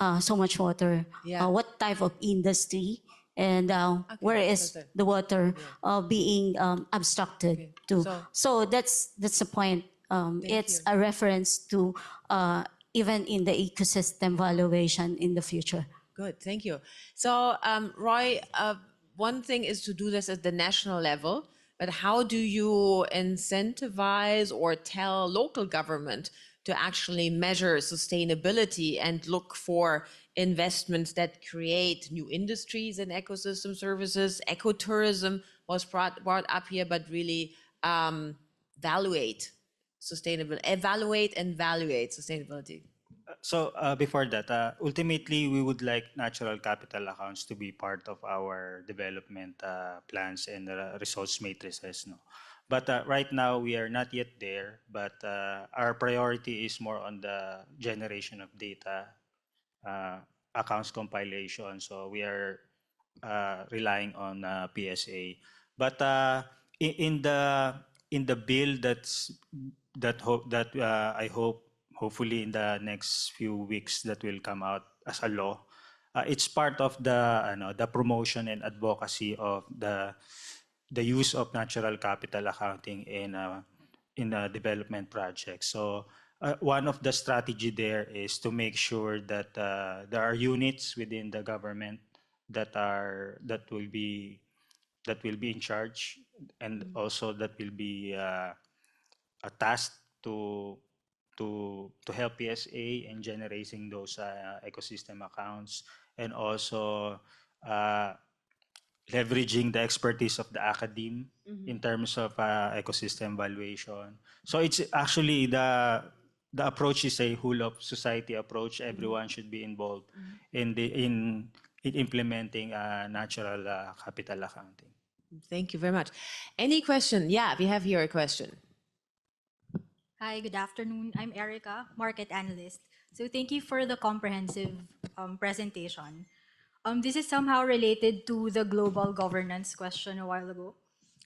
uh, so much water,
Yeah.
uh, what type of industry, and uh, where is the water uh, being um, abstracted to.
So-
So, that's that's the point. Um, it's a reference to uh, even in the ecosystem valuation in the future.
Good, thank you. So, um, Roy, uh, one thing is to do this at the national level, but how do you incentivize or tell local government to actually measure sustainability and look for investments that create new industries and ecosystem services? Ecotourism was brought, brought up here, but really um, evaluate sustainable, evaluate and evaluate sustainability.
So uh, before that, uh, ultimately, we would like natural capital accounts to be part of our development uh, plans and uh, resource matrices. No? But uh, right now, we are not yet there, but uh, our priority is more on the generation of data, accounts compilation. So we are relying on PSA. But in, in the in the bill that's that hope that I hope hopefully in the next few weeks that will come out as a law. Uh, it's part of the ano, the promotion and advocacy of the the use of natural capital accounting in uh, in a development projects. So uh, one of the strategy there is to make sure that uh, there are units within the government that are that will be that will be in charge and also that will be uh, a task to to to help PSA in generating those uh, ecosystem accounts and also uh, leveraging the expertise of the academe in terms of uh, ecosystem valuation. So it's actually the the approach is a whole of society approach. Everyone should be involved in the in in implementing uh, natural uh, capital accounting.
Thank you very much. Any question? Yeah, we have here a question.
Hi, good afternoon. I'm Erica, market analyst. So thank you for the comprehensive um, presentation. Um, this is somehow related to the global governance question a while ago.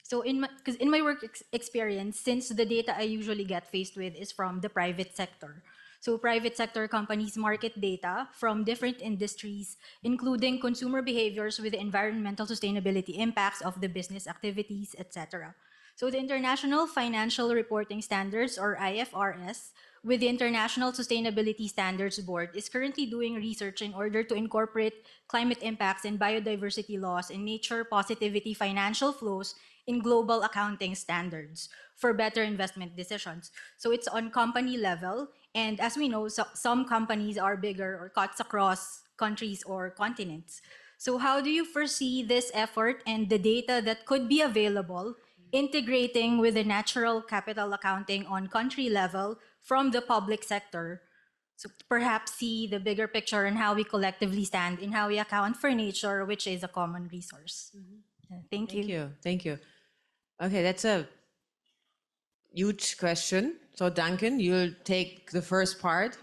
So in my, because in my work ex- experience, since the data I usually get faced with is from the private sector, So private sector companies market data from different industries, including consumer behaviors with environmental sustainability impacts of the business activities, etc. So the International Financial Reporting Standards, or IFRS, with the International Sustainability Standards Board, is currently doing research in order to incorporate climate impacts and biodiversity loss and nature positivity financial flows in global accounting standards for better investment decisions. So it's on company level. And as we know, so, some companies are bigger or cuts across countries or continents. So how do you foresee this effort and the data that could be available integrating with the natural capital accounting on country level from the public sector? So perhaps see the bigger picture and how we collectively stand in how we account for nature, which is a common resource. Yeah, Thank,
Thank you. Thank you. Okay, that's a huge question. So Duncan, you'll take the first part.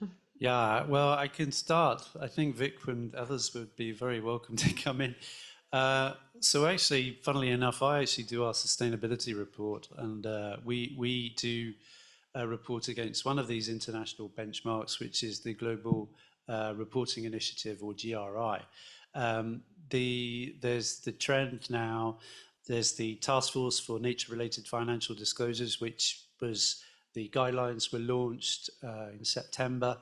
Yeah, well, I can start. I think Vic and others would be very welcome to come in. Uh, so actually, funnily enough, I actually do our sustainability report, and uh, we we do a report against one of these international benchmarks, which is the Global uh, Reporting Initiative or GRI. Um, the there's the trend now. There's the Task Force for Nature-related Financial Disclosures, which was the guidelines were launched uh, in September.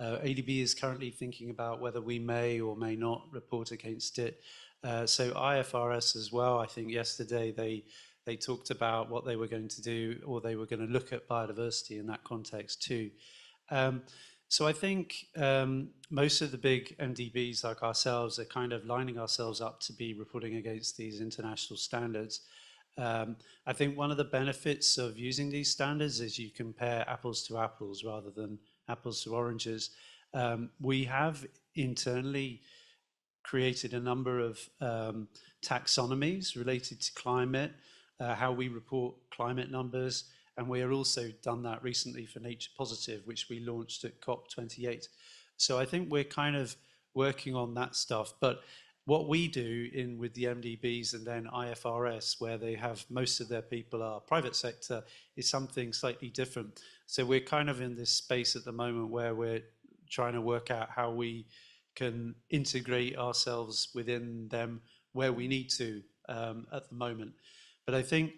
Uh, ADB is currently thinking about whether we may or may not report against it. Uh, so IFRS as well. I think yesterday they they talked about what they were going to do, or they were going to look at biodiversity in that context too. Um, so I think um, most of the big MDBs like ourselves are kind of lining ourselves up to be reporting against these international standards. Um, I think one of the benefits of using these standards is you compare apples to apples rather than apples to oranges. Um, we have internally created a number of um, taxonomies related to climate, uh, how we report climate numbers, and we have also done that recently for Nature Positive, which we launched at COP28. So I think we're kind of working on that stuff. But what we do in with the MDBs and then IFRS, where they have most of their people are private sector, is something slightly different. So we're kind of in this space at the moment where we're trying to work out how we can integrate ourselves within them where we need to um, at the moment. But I think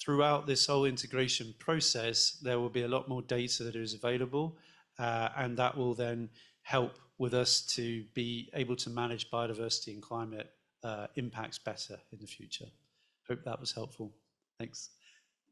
throughout this whole integration process, there will be a lot more data that is available, uh, and that will then help with us to be able to manage biodiversity and climate uh, impacts better in the future. Hope that was helpful. Thanks.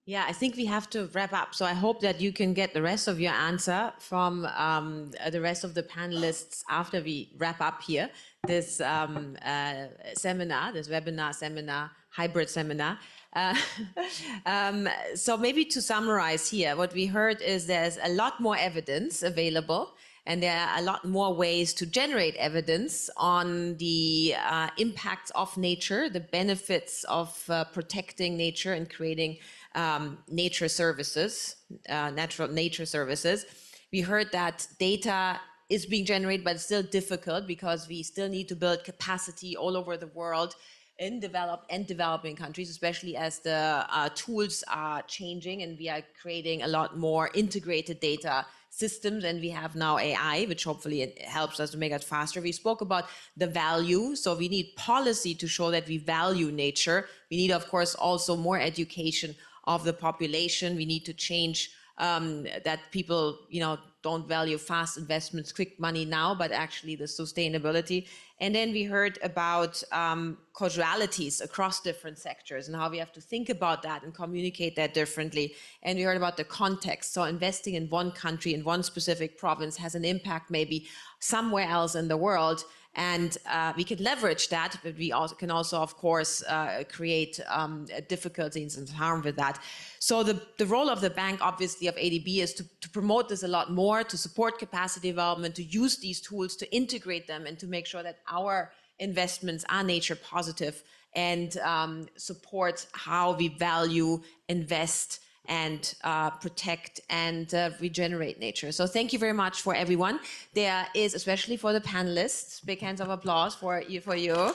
Yeah, I think we have to wrap up. So I hope that you can get the rest of your answer from um, uh, the rest of the panelists after we wrap up here this um, uh, seminar, this webinar seminar, hybrid seminar. Uh, um, so maybe to summarize here, what we heard is there's a lot more evidence available and there are a lot more ways to generate evidence on the uh, impacts of nature, the benefits of uh, protecting nature and creating um, nature services, uh, natural nature services. We heard that data is being generated, but it's still difficult because we still need to build capacity all over the world in developed and developing countries, especially as the uh, tools are changing and we are creating a lot more integrated data systems and we have now AI, which hopefully helps us to make it faster. We spoke about the value. So we need policy to show that we value nature. We need, of course, also more education of the population. We need to change um, that people, you know, don't value fast investments, quick money now, but actually the sustainability. And then we heard about um, causality across different sectors and how we have to think about that and communicate that differently. And we heard about the context. So investing in one country, in one specific province has an impact maybe somewhere else in the world and uh, we can leverage that, but we also can also, of course, uh, create um, difficulties and harm with that. So the, the role of the bank, obviously, of ADB is to, to promote this a lot more, to support capacity development, to use these tools, to integrate them, and to make sure that our investments are nature positive and um, support how we value, invest, and uh, protect and uh, regenerate nature. So thank you very much for everyone. There is, especially for the panelists, big hands of applause for you. For you.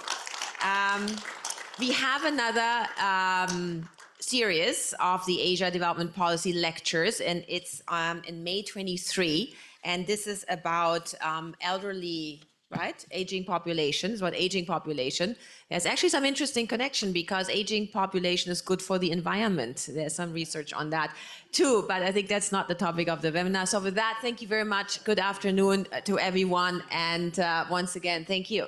Um, we have another um, series of the Asia Development Policy lectures, and it's um, in May 23. And this is about um, elderly, right? Aging population, is about aging population. There's actually some interesting connection because aging population is good for the environment. There's some research on that too, but I think that's not the topic of the webinar. So with that, thank you very much. Good afternoon uh, to everyone. And uh, once again, thank you.